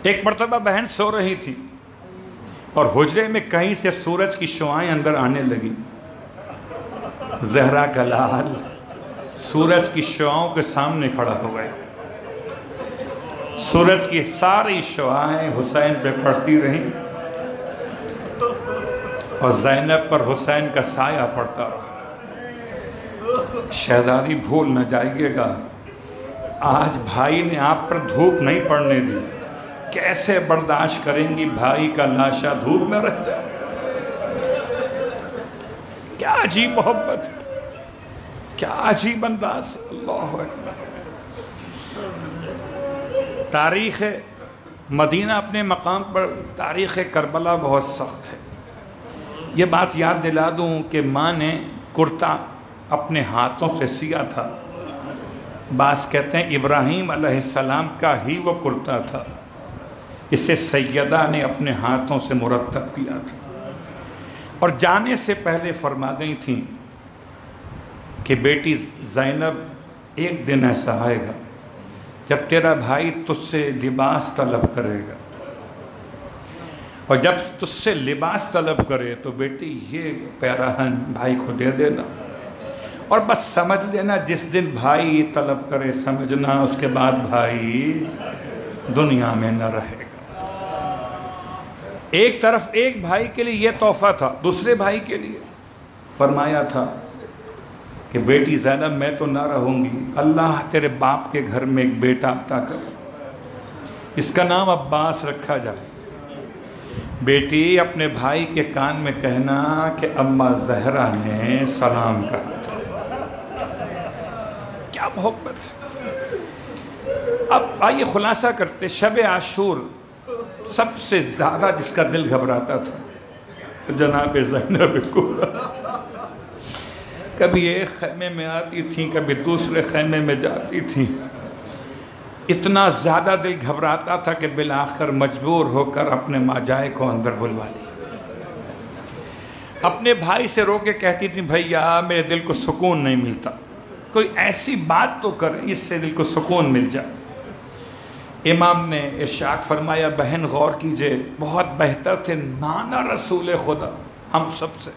ایک مرتبہ بہن سو رہی تھی اور حجرے میں کہیں سے سورج کی شعائیں اندر آنے لگی۔ زہرا کا لال سورج کی شعاؤں کے سامنے کھڑا ہو گئے۔ سورج کی ساری شعائیں حسین پہ پڑتی رہیں۔ اور زینب پر حسین کا سایہ پڑتا رہا۔ شہداری بھول نہ جائیے گا۔ آج بھائی نے آپ پر دھوپ نہیں پڑنے دی۔ کیسے برداشت کریں گی بھائی کا لاشا دھوپ میں رہ جائے؟ کیا عجیب محبت کیا عجیب انداز اللہ اکبر۔ تاریخ مدینہ اپنے مقام پر، تاریخ کربلا بہت سخت ہے۔ یہ بات یاد دلا دوں کہ ماں نے کرتا اپنے ہاتھوں سے سیا تھا۔ بعض کہتے ہیں ابراہیم علیہ السلام کا ہی وہ کرتا تھا۔ اسے سیدہ نے اپنے ہاتھوں سے مرتب کیا تھا۔ اور جانے سے پہلے فرما گئی تھیں کہ بیٹی زینب ایک دن ایسا آئے گا جب تیرا بھائی تجھ سے لباس طلب کرے گا۔ اور جب تجھ سے لباس طلب کرے تو بیٹی یہ پیراہن بھائی کو دے دینا۔ اور بس سمجھ لینا جس دن بھائی طلب کرے سمجھنا، اس کے بعد بھائی دنیا میں نہ رہے۔ گا ایک طرف ایک بھائی کے لیے یہ تحفہ تھا، دوسرے بھائی کے لیے۔ فرمایا تھا کہ بیٹی زینب، میں تو نہ رہوں گی۔ اللہ تیرے باپ کے گھر میں ایک بیٹا عطا کر۔ اس کا نام عباس رکھا جائے۔ بیٹی، اپنے بھائی کے کان میں کہنا کہ اماں زہرہ نے سلام کہا تھا کیا محبت اب آئیے خلاصہ کرتے، شب عاشور سب سے زیادہ جس کا دل گھبراتا تھا جناب زینب کو۔ کبھی ایک خیمے میں آتی تھیں، کبھی دوسرے خیمے میں جاتی تھیں۔ اتنا زیادہ دل گھبراتا تھا کہ بالآخر مجبور ہو کر اپنے ماجائے کو اندر بلوا لی اپنے بھائی سے رو کے کہتی تھی بھیا میرے دل کو سکون نہیں ملتا۔ کوئی ایسی بات تو کریں اس سے دل کو سکون مل جائے۔ امام نے ارشاد فرمایا، بہن، غور کیجیے، بہت بہتر تھے نانا رسول خدا ہم سب سے۔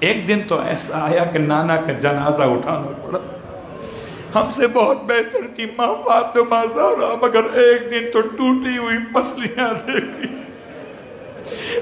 ایک دن تو ایسا آیا کہ نانا کا جنازہ اٹھانا پڑا۔ ہم سے بہت بہتر تھی، ماں فاطمہ، زہرا، مگر ایک دن تو ٹوٹی ہوئی پسلیاں دیکھی۔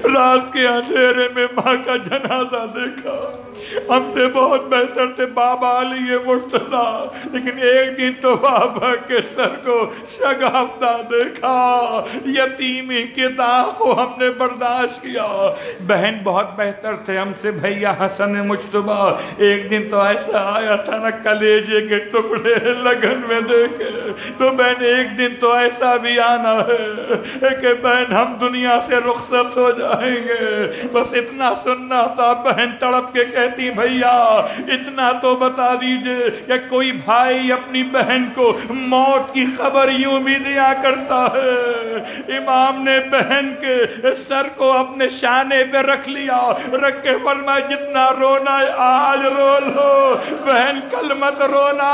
رات کے اندھیرے میں ماں کا جنازہ دیکھا۔ ہم سے بہت بہتر تھے، بابا علی مرتضی۔ لیکن ایک دن تو بابا کے سر کو شگافتہ دیکھا۔ یتیمی کے داغ کو ہم نے برداشت کیا۔ بہن بہت بہتر تھے، ہم سے بھیا حسن مجتبہ ایک دن تو ایسا آیا تھا نا، کلیجے کے ٹکڑے لگن میں دیکھے۔ تو بہن، ایک دن تو ایسا بھی آنا ہے کہ بہن، ہم دنیا سے رخصت ہو جائیں گے۔ بس اتنا سننا تھا، بہن تڑپ کے کہتی، بھیا، اتنا تو بتا دیجیے کہ کوئی بھائی اپنی بہن کو موت کی خبر یوں بھی دیا کرتا ہے۔ امام نے بہن کے سر کو اپنے شانے پہ رکھ لیا، رکھ کے فرمایا، جتنا رونا ہے، آج رو لو۔ بہن، کل مت رونا۔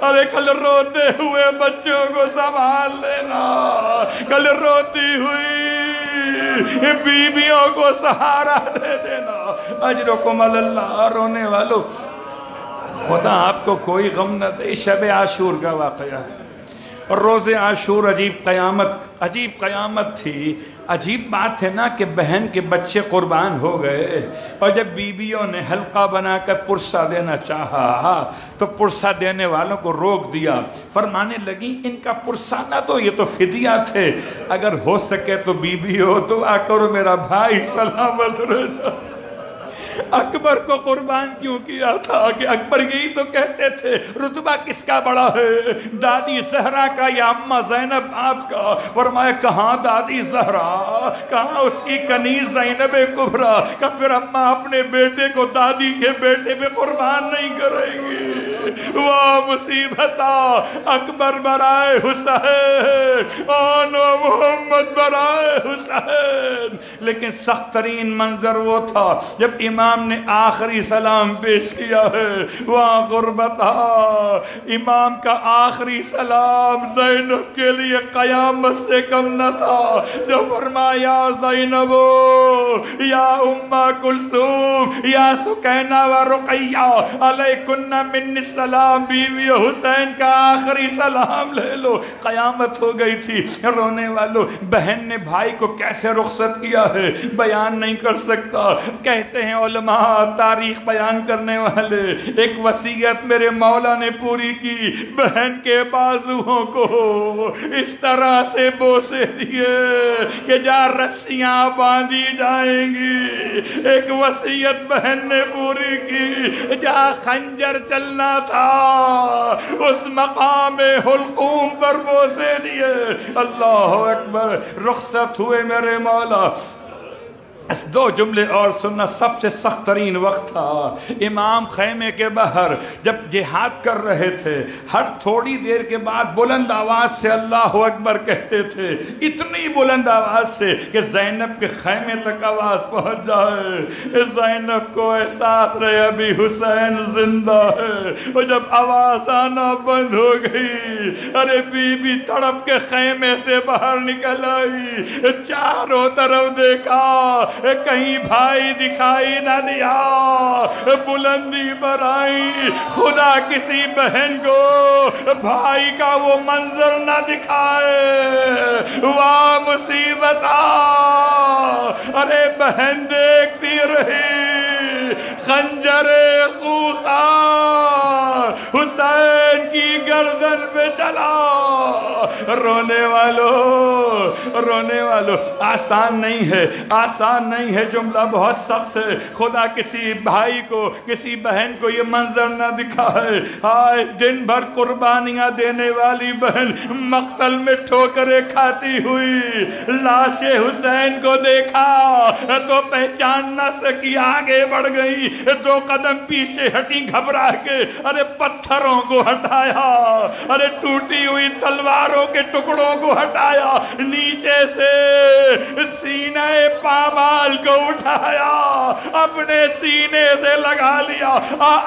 ارے، کل روتے ہوئے بچوں کو سنبھال لینا۔ کل روتی ہوئی بیویوں کو سہارا دے دینا۔ اجرکم اللہ رونے والوں۔ خدا آپ کو کوئی غم نہ دے، شب عاشور کا واقعہ ہے۔ روز عاشور، عجیب قیامت عجیب قیامت تھی۔ عجیب بات ہے نا کہ بہن کے بچے قربان ہو گئے۔ اور جب بیویوں نے حلقہ بنا کر پرسہ دینا چاہا، تو پرسہ دینے والوں کو روک دیا۔ فرمانے لگی ان کا پرسہ نہ تو یہ تو فدیہ تھے۔ اگر ہو سکے تو بیوی ہو تو آ کرو میرا بھائی، سلامت رہ جا۔ اکبر کو قربان کیوں کیا تھا؟ کہ اکبر یہی تو کہتے تھے، رتبہ کس کا بڑا ہے؟ دادی زہرا کا یا اماں زینب آپ کا؟ فرمایا، کہاں دادی زہرا؟ کہاں اس کی کنیز زینب کبرا؟ کہ پھر اماں اپنے بیٹے کو دادی کے بیٹے پہ قربان نہیں کریں گی واہ مصیبتا اکبر برائے حسین۔ آنو محمد برائے حسین۔ لیکن سخت ترین منظر وہ تھا، جب امام نے آخری سلام پیش کیا ہے۔ وہاں غربت امام کا آخری سلام زینب کے لیے قیامت سے کم نہ تھا۔ جو فرمایا، زینب، یا امہ کلثوم، یا سکینہ و رقیہ، علیکن من السلام، بیوی حسین کا آخری سلام لے لو۔ قیامت ہو گئی تھی۔ رونے والو، بہن نے بھائی کو کیسے رخصت کیا ہے؟ بیان نہیں کر سکتا۔ کہتے ہیں علماء تاریخ بیان کرنے والے، ایک وسیعت میرے مولا نے پوری کی، بہن کے بازووں کو۔ اس طرح سے بوسے دیے کہ جا رسیاں باندھی جائیں گی۔ ایک وسیعت بہن نے پوری کی، جا خنجر چلنا تھا۔ اس مقام حلقوم پر بوسے دیے۔ اللہ اکبر، رخصت ہوئے میرے مولا۔ دو جملے اور سننا سب سے سخت ترین وقت تھا۔ امام خیمے کے باہر جب جہاد کر رہے تھے، ہر تھوڑی دیر کے بعد بلند آواز سے اللہ اکبر کہتے تھے، اتنی بلند آواز سے کہ زینب کے خیمے تک آواز پہنچ جائے۔ زینب کو احساس رہے، ابھی حسین زندہ ہے۔ اور جب آواز آنا بند ہو گئی، ارے بی بی تڑپ کے خیمے سے باہر نکل آئی۔ چاروں طرف دیکھا کہیں بھائی دکھائی نہ دیا۔ بلندی پر آئی۔ خدا کسی بہن کو بھائی کا وہ منظر نہ دکھائے۔ واہ مصیبت ارے بہن دیکھتی رہی۔ خنجر خوخا حسین کی گردن پہ چلا۔ رونے والو رونے والو، آسان نہیں ہے، آسان نہیں ہے جملہ بہت سخت ہے۔ خدا کسی بھائی کو، کسی بہن کو یہ منظر نہ دکھائے۔ ہائے، دن بھر قربانیاں دینے والی بہن مقتل میں ٹھوکرے کھاتی ہوئی۔ لاش حسین کو دیکھا، تو پہچان نہ سکی، آگے بڑھ گئی۔ دو قدم پیچھے ہٹی، گھبرا کے، ارے پتھروں کو ہٹایا۔ ارے ٹوٹی ہوئی تلواروں کے ٹکڑوں کو ہٹایا۔ نیچے سے سینہ پامال کو اٹھایا، اپنے سینے سے لگا لیا۔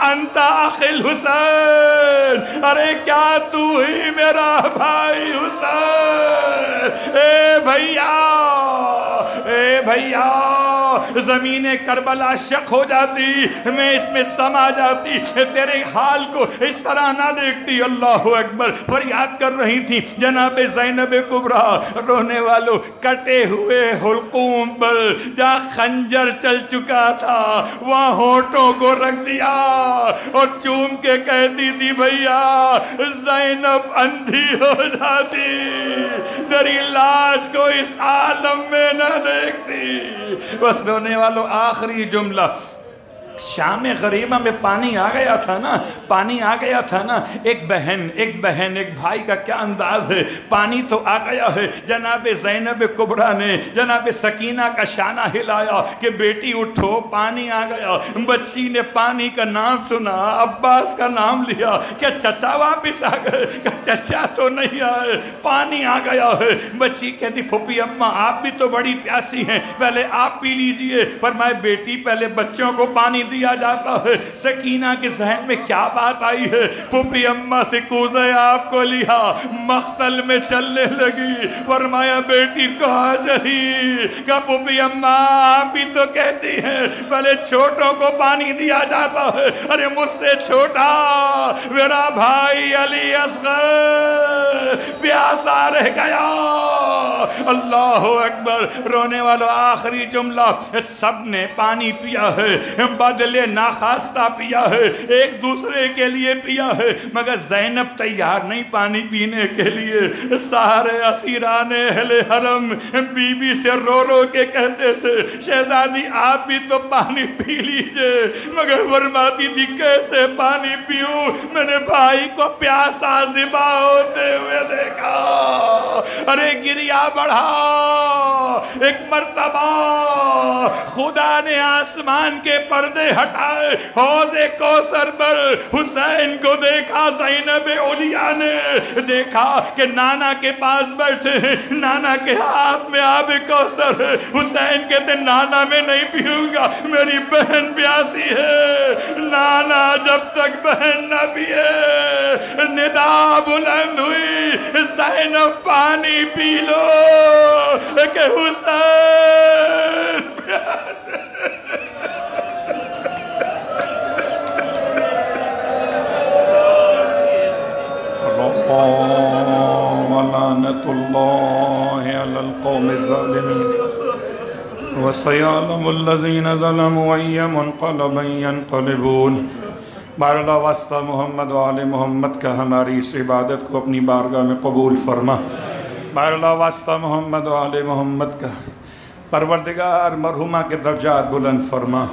انتا اخل حسین ارے، کیا تو ہی میرا بھائی حسین؟ اے بھیا اے بھیا، زمین کربلا شک ہو جاتی، میں اس میں سما جاتی۔ تیرے حال کو اس طرح نہ دیکھتی۔ اللہ اکبر، فریاد کر رہی تھی۔ جناب زینب کبرا، رونے والوں، کٹے ہوئے حلقوم پر جہاں خنجر چل چکا تھا، وہاں ہوٹوں کو رکھ دیا اور چوم کے کہتی تھی، بھیا، زینب اندھی ہو جاتی، تیری لاش کو اس عالم میں نہ دیکھتی۔ بس رونے والوں آخری جملہ۔ شام غریبہ میں پانی آ گیا تھا نا، پانی آ گیا تھا نا۔ ایک بہن ایک بہن، ایک بھائی کا کیا انداز ہے؟ پانی تو آ گیا ہے۔ جناب زینب کبرا نے، جناب سکینہ کا شانہ ہلایا کہ بیٹی اٹھو، پانی آ گیا۔ بچی نے پانی کا نام سنا، عباس کا نام لیا۔ کیا چچا واپس آ گئے؟ کہ چچا تو نہیں آئے؟ پانی آ گیا ہے۔ بچی کہتی پھپی اماں، آپ بھی تو بڑی پیاسی ہیں۔ پہلے آپ پی لیجیے۔ فرمائے بیٹی، پہلے بچوں کو پانی دیا جاتا ہے۔ سکینہ کے ذہن میں کیا بات آئی ہے؟ پھپی اماں سے کوزے آپ کو لیا، مختل میں چلنے لگی۔ فرمایا، بیٹی کہا جہی کہ پھپی اماں، آپ ہی تو کہتی ہیں پہلے چھوٹوں کو پانی دیا جاتا ہے۔ ارے، مجھ سے چھوٹا، میرا بھائی علی اصغر، پیاسا رہ گیا۔ اللہ اکبر، رونے والا آخری جملہ، سب نے پانی پیا ہے۔ بدلے ناخواستہ پیا ہے، ایک دوسرے کے لیے پیا ہے، مگر زینب تیار نہیں پانی پینے کے لیے۔ سارے اسیران اہل حرم بی بی سے رو رو کے کہتے تھے، شہزادی آپ بھی تو پانی پی لیجیے، مگر فرماتی تھی، کیسے پانی پیوں؟ میں نے بھائی کو پیاسا زبا ہوتے ہوئے دیکھا۔ ارے گریا بڑھا، ایک مرتبہ خدا نے آسمان کے پردے ہٹائے۔ حوض کوثر پر حسین کو دیکھا، زینب اولیاء نے دیکھا کہ نانا کے پاس بیٹھے ہیں۔ نانا کے ہاتھ میں آب کوثر ہے۔ حسین کہتے، نانا میں نہیں پیوں گا، میری بہن پیاسی ہے۔ نانا جب تک بہن نہ پیے، ندا بلند ہوئی۔ زینب پانی پی لو کہ حسین ولعنة الله على القوم الظالمين وسيعلم الذين ظلموا أي منقلب ينقلبون بار اللہ واسطہ محمد و آل محمد کا ہماری اس عبادت کو اپنی بارگاہ میں قبول فرما۔ بار اللہ واسطہ محمد و آل محمد کا پروردگار مرحومہ کے درجات بلند فرما۔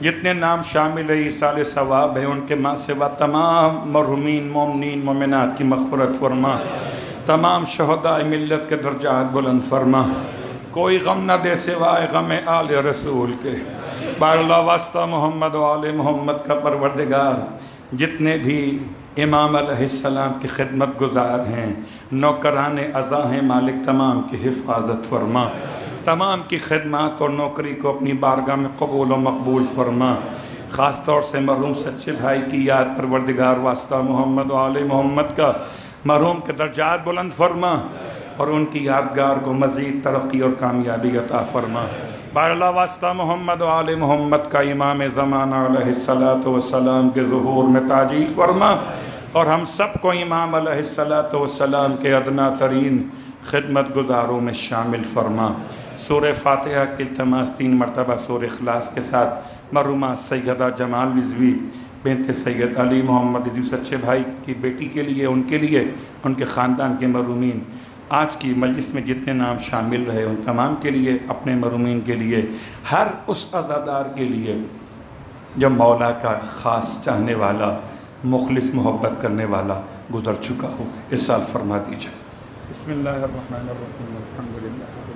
جتنے نام شامل ہے سال ثواب ہیں، ان کے ماں سوا تمام مرحومین، مومنین، مومنات کی مغفرت فرما، تمام شہداء ملت کے درجات بلند فرما۔ کوئی غم نہ دے سوائے غم آل رسول کے۔ بار اللہ واسطہ محمد و آل محمد کا پروردگار، جتنے بھی امام علیہ السلام کی خدمت گزار ہیں، نوکران ازا ہیں، مالک تمام کی حفاظت فرما۔ تمام کی خدمات اور نوکری کو اپنی بارگاہ میں قبول و مقبول فرما۔ خاص طور سے مرحوم سچے بھائی کی یاد پروردگار واسطہ محمد و آل محمد کا۔ مرحوم کے درجات بلند فرما اور ان کی یادگار کو مزید ترقی اور کامیابی عطا فرما۔ بار اللہ واسطہ محمد و آل محمد کا امام زمانہ علیہ السلام کے ظہور میں تاجیل فرما اور ہم سب کو امام علیہ السلام کے ادنا ترین خدمت گزاروں میں شامل فرما۔ سورہ فاتحہ کی التماس تین مرتبہ سور اخلاص کے ساتھ مرحومہ سیدہ جمال رضوی بنت سید علی محمد رضوی، سچے بھائی کی بیٹی کے لیے، ان کے لیے، ان کے خاندان کے مرحومین۔ آج کی مجلس میں جتنے نام شامل رہے، ان تمام کے لیے، اپنے مرحومین کے لیے، ہر اس عزادار کے لیے جو مولا کا خاص چاہنے والا، مخلص محبت کرنے والا گزر چکا ہو۔ اس سال فرما دیجیے۔ بسم اللہ الرحمن الرحیم الحمد للہ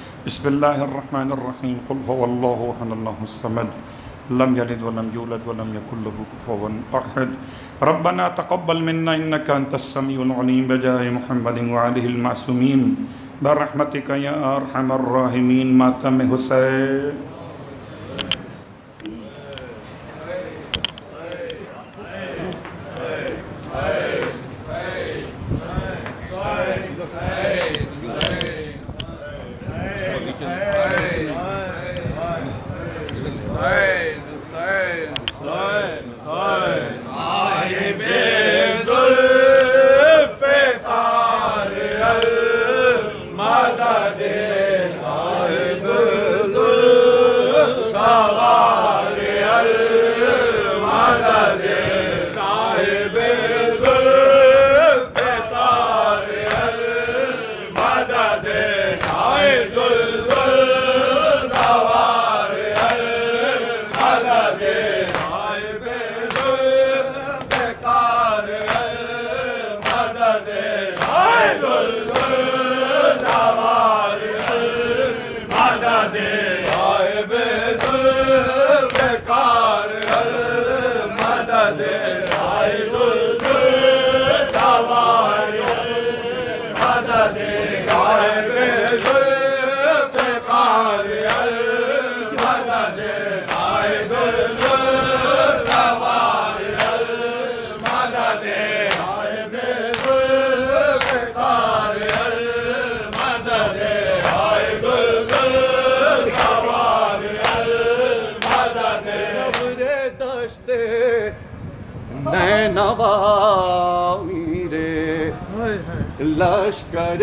بسم اللہ الرحمن الرحیم، قل هو اللہ احد اللہ الصمد، لم يلد ولم يولد ولم يكن له كفوا احد. ربنا تقبل منا انك انت السميع العليم بجاه محمد وعليه المعصومين برحمتك يا ارحم الراحمين ماتم حسین. Kader نوا میرے لشکر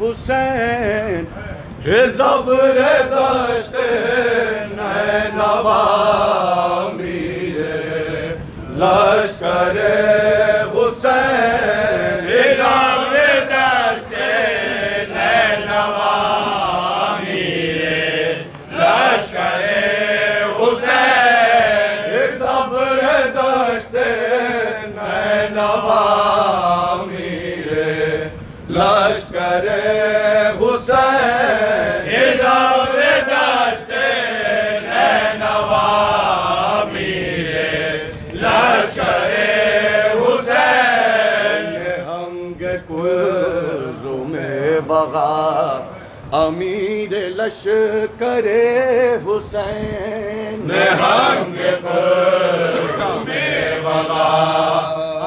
حسین زبر دشت نوا میرے لشکر لشکر حسین۔ ہنگ کلزوں میں بغا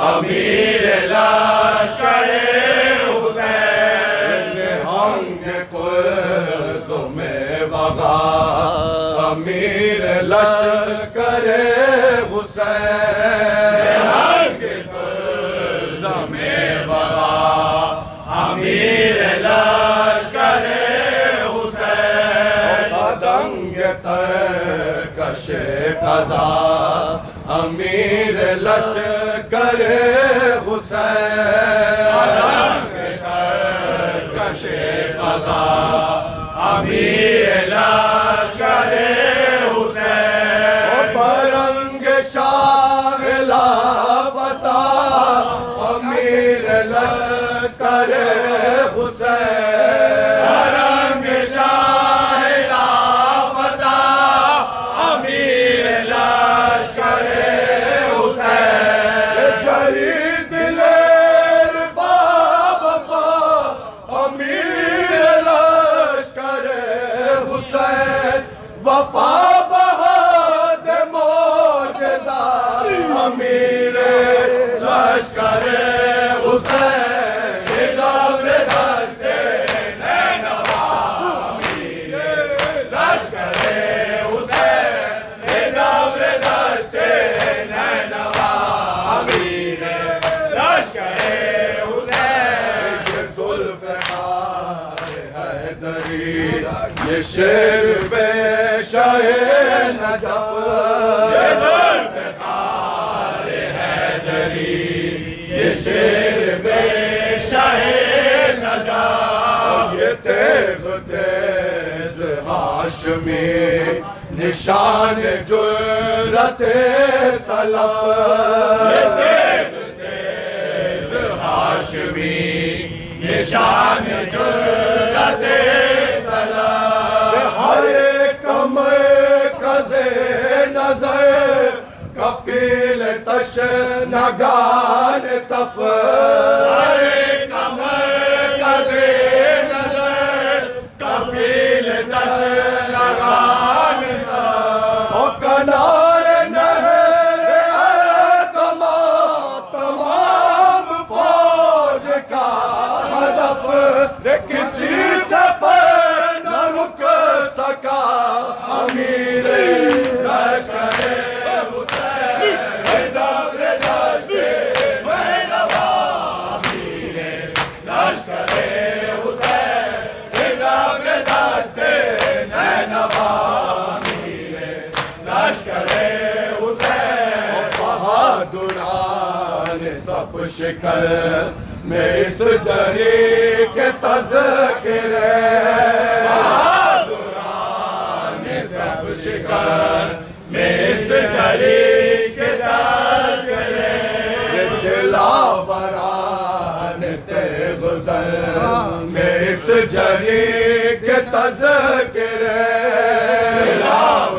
امیر لشکر حسین۔ ہنگ کلزوں میں بغا امیر لشکر حسین۔ قضا امیر لشکر حسین۔ قضا امیر لشکر حسین۔ برنگ شاہ لاپتا امیر لشکر ہاشمی نشان جرت سلف ہاشمی نشان جرت سلام ہر کم کزے نظر کفیل تش نگان کر میں اس جری کے تذکرے۔ دوران سب شکر میں اس جری کے تذکرے۔ دلا بران تیرے گزر میں اس جری کے تذکرے۔ دلا بران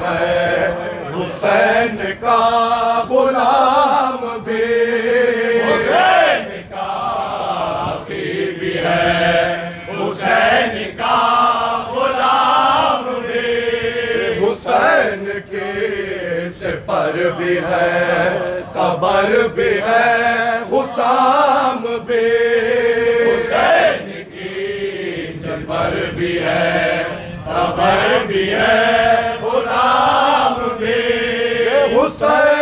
میں حسین کا غلام بھی۔ حسین کا بھی ہے۔ حسین کا غلام بھی۔ حسین کے سپر بھی ہے قبر بھی ہے حسام بھی۔ حسین کی سپر بھی ہے قبر بھی ہے Hussein.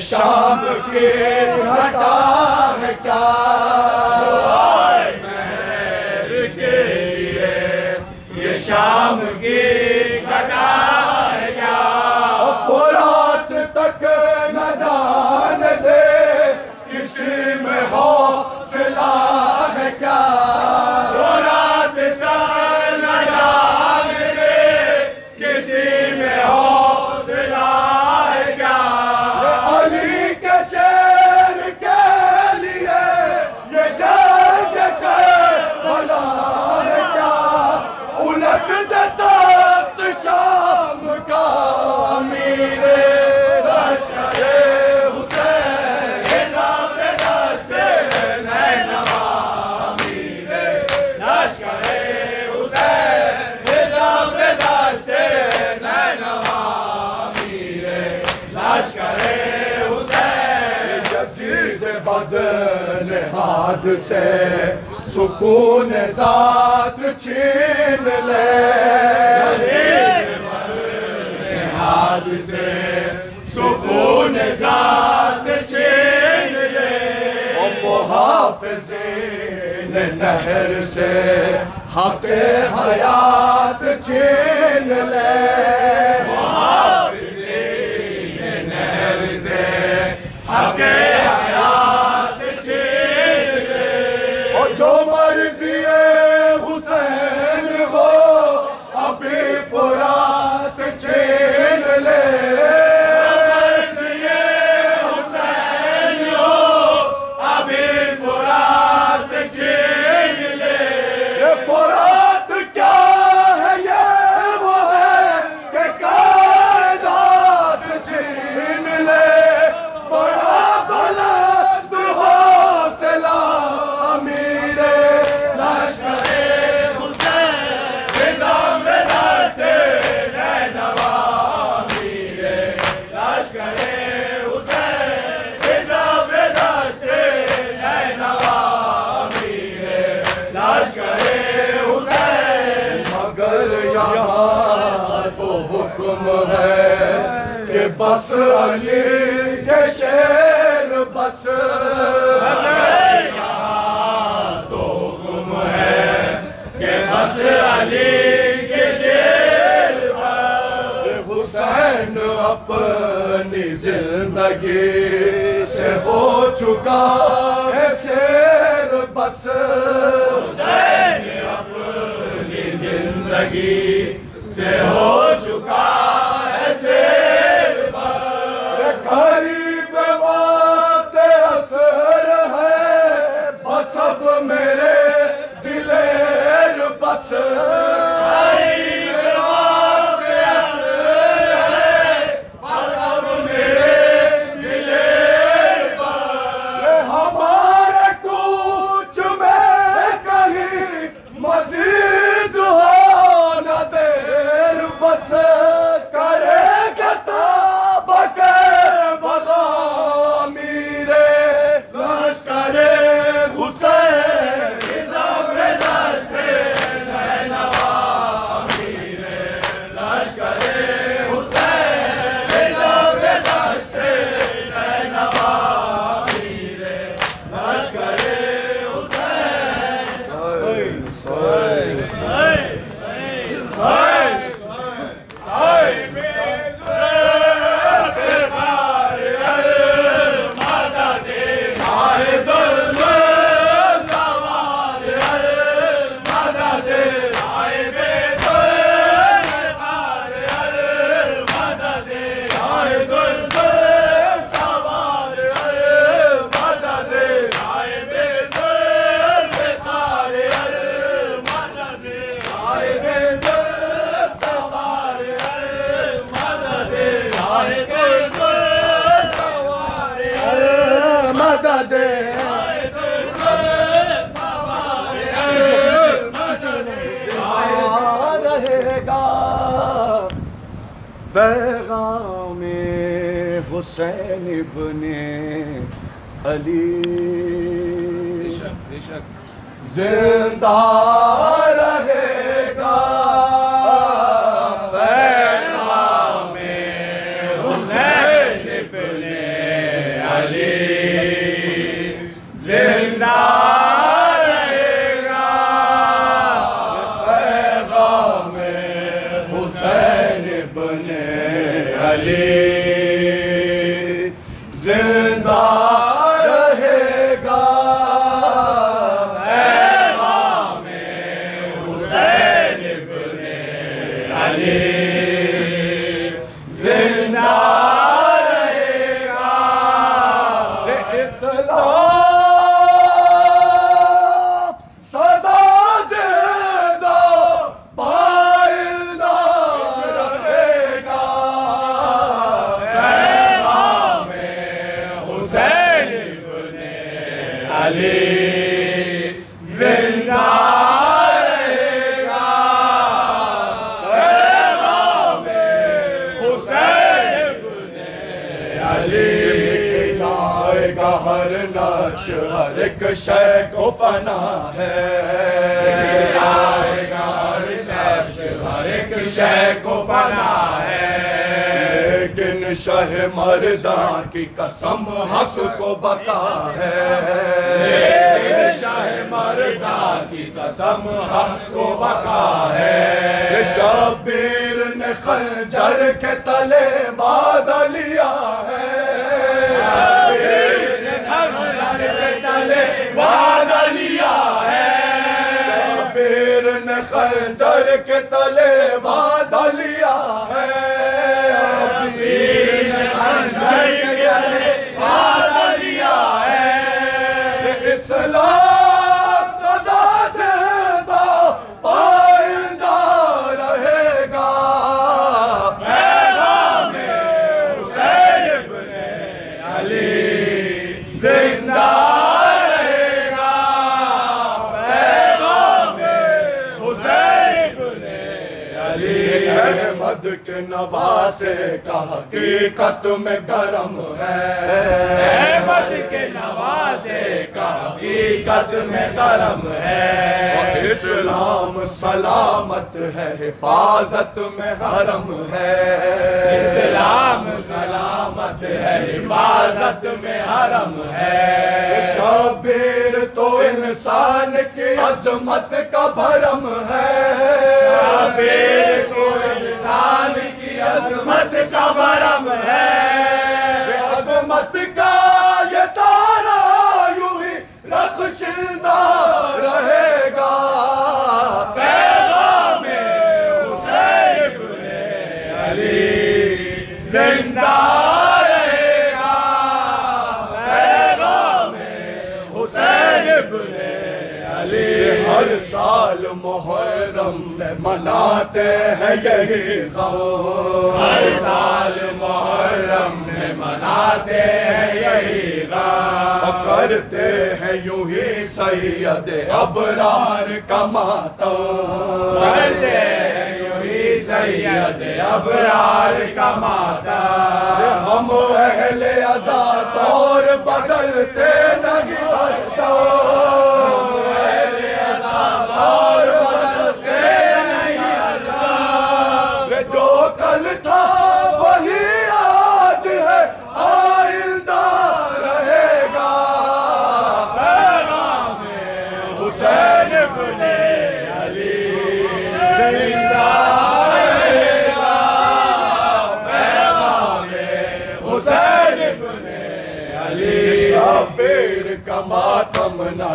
شام کے گھٹار کیا؟ سے سکون ذات چھین لے۔ ہاتھ سے سکون ذات چھین لے۔ محافظ نہر سے حق حیات چھین لے۔ کہ بس علی کے شیر بس۔ تو گم ہے کہ بس علی کے بس حسین اپنی زندگی سے ہو چکا ہے شیر بس۔ اپنی زندگی سے ہو علی شک شک۔ زندہ رہے گا۔ شے کو فنا ہے۔ جائے گا عرش ہر ایک شے کو فنا ہے۔ لیکن شہ مردان کی قسم حق کو بقا ہے۔ شاہ مردان کی قسم حق کو بقا ہے۔ شبیر نے خنجر کے تلے باد لیا ہے۔ خنجر کے تلے باد لیا ہے خنجر کے تلے کے نواسے کا حقیقت میں کرم ہے۔ احمد کے نواسے کا حقیقت میں کرم ہے۔ اسلام سلامت ہے حفاظت میں حرم ہے۔ اسلام سلامت ہے حفاظت میں حرم ہے۔ شبیر تو انسان کی عظمت کا بھرم ہے۔ شبیر تو انسان کی عظمت کا بھرم ہے۔ عظمت کا یہ تارا یوں ہی رخشندہ رہے گا۔ پیغام حسین ابن علی زندہ رہے گا۔ پیغام حسین ابن علی ہر سال مناتے ہیں یہی غم ہر سال محرم میں مناتے ہیں یہی غم کرتے ہیں یوں ہی سید ابرار کا ماتم۔ کرتے ہیں یوں ہی سید ابرار کا ماتم۔ ہم اہل آزاد اور بدلتے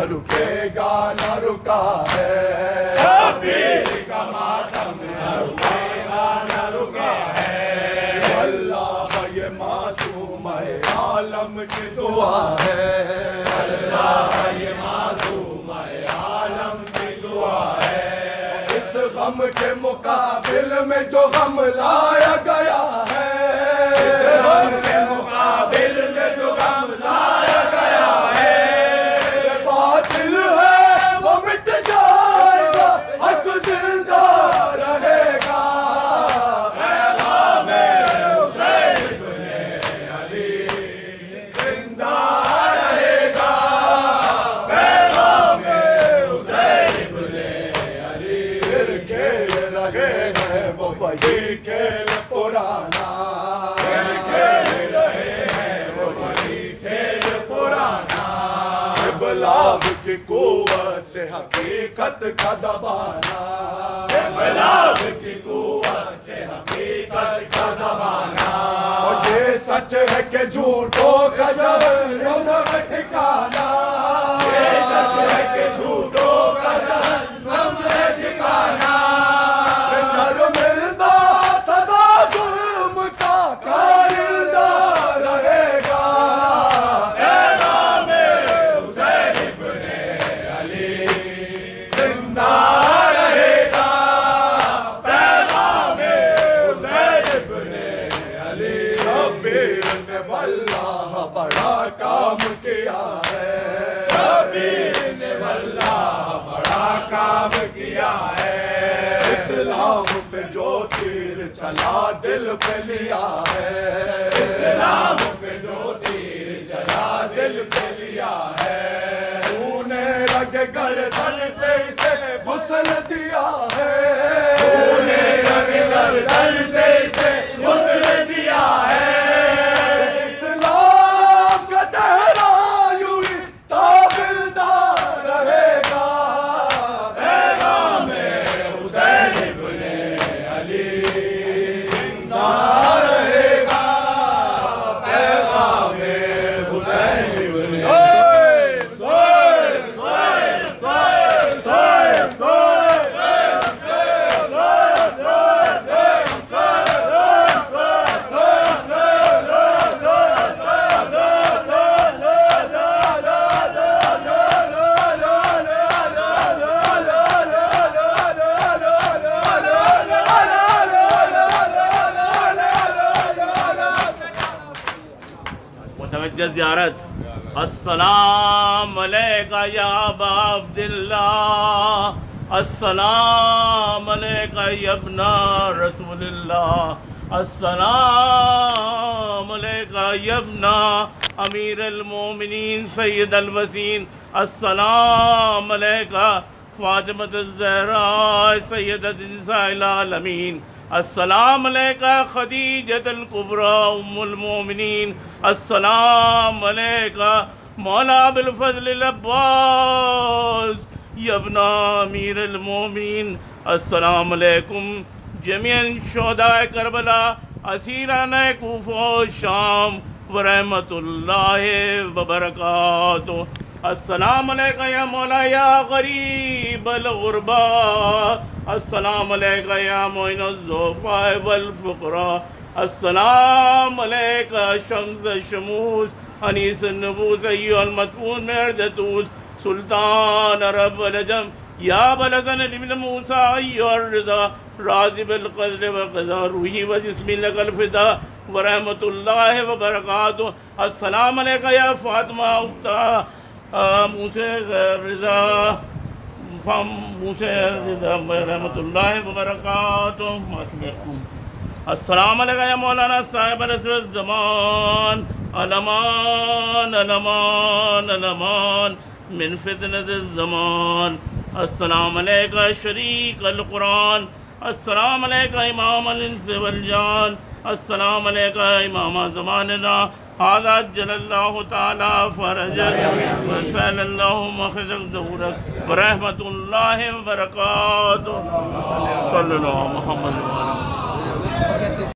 رکے گا نہ رکا ہے۔ شبیر کا ماتم نہ رکے گا نہ رکا ہے۔ اللہ یہ معصوم ہے عالم کی دعا ہے۔ اللہ یہ معصوم ہے عالم کی دعا ہے۔ اس غم کے مقابل میں جو غم لایا گیا ہے۔ حقیقت کا دبانا۔ ابلاغ کی قوت سے حقیقت کا دبانا۔ اور یہ سچ ہے کہ جھوٹوں کا میں ٹھکانا۔ دل پہ پہ جو تیر چلا دل پہ لیا ہے تو نے رگ گردن سے اسے غسل دیا ہے۔ تو نے رگ گردن سے اسے غسل متوجہ زیارت السلام علیکہ یا ابا عبداللہ، السلام علیکہ یا ابن رسول اللہ السلام علیکہ یا ابن امیر المومنین، سید الوسین السلام علیکہ فاطمة الزہراء سیدت نساء العالمین۔ السلام علیکہ خدیجت القبرى ام المومنین السلام علیکہ مولا بالفضل العباس یبن امیر المومنین السلام علیکم جميعا شہداء کربلا، اسیران کوفہ و شام ورحمت اللہ وبرکاتہ۔ السلام علیکہ یا مولا یا غریب الغربا. السلام علیکہ یا معین الزوفاء والفقراء السلام علیکہ شمس شموس انیس النبوس ایو المدفون مردتوس سلطان رب الجم یا بلدن ابن موسیٰ ایو الرضا. راضی بالقدر وقضا روحی و جسمی لک الفدا. ورحمت اللہ وبرکاتہ السلام علیکہ یا فاطمہ اختہ موسیٰ رضا فام موسیٰ رضا، رحمت اللہ وبرکاتہ۔ السلام علیکم یا مولانا صاحب رسول الزمان۔ علمان علمان علمان من فتنة الزمان۔ السلام علیکم شریک القرآن۔ السلام علیکم امام الانس والجان۔ السلام علیکم امام زماننا۔ هذا جل الله تعالى فرجك وسأل الله مخرجك دورك ورحمة الله وبركاته صلى الله محمد. وعلى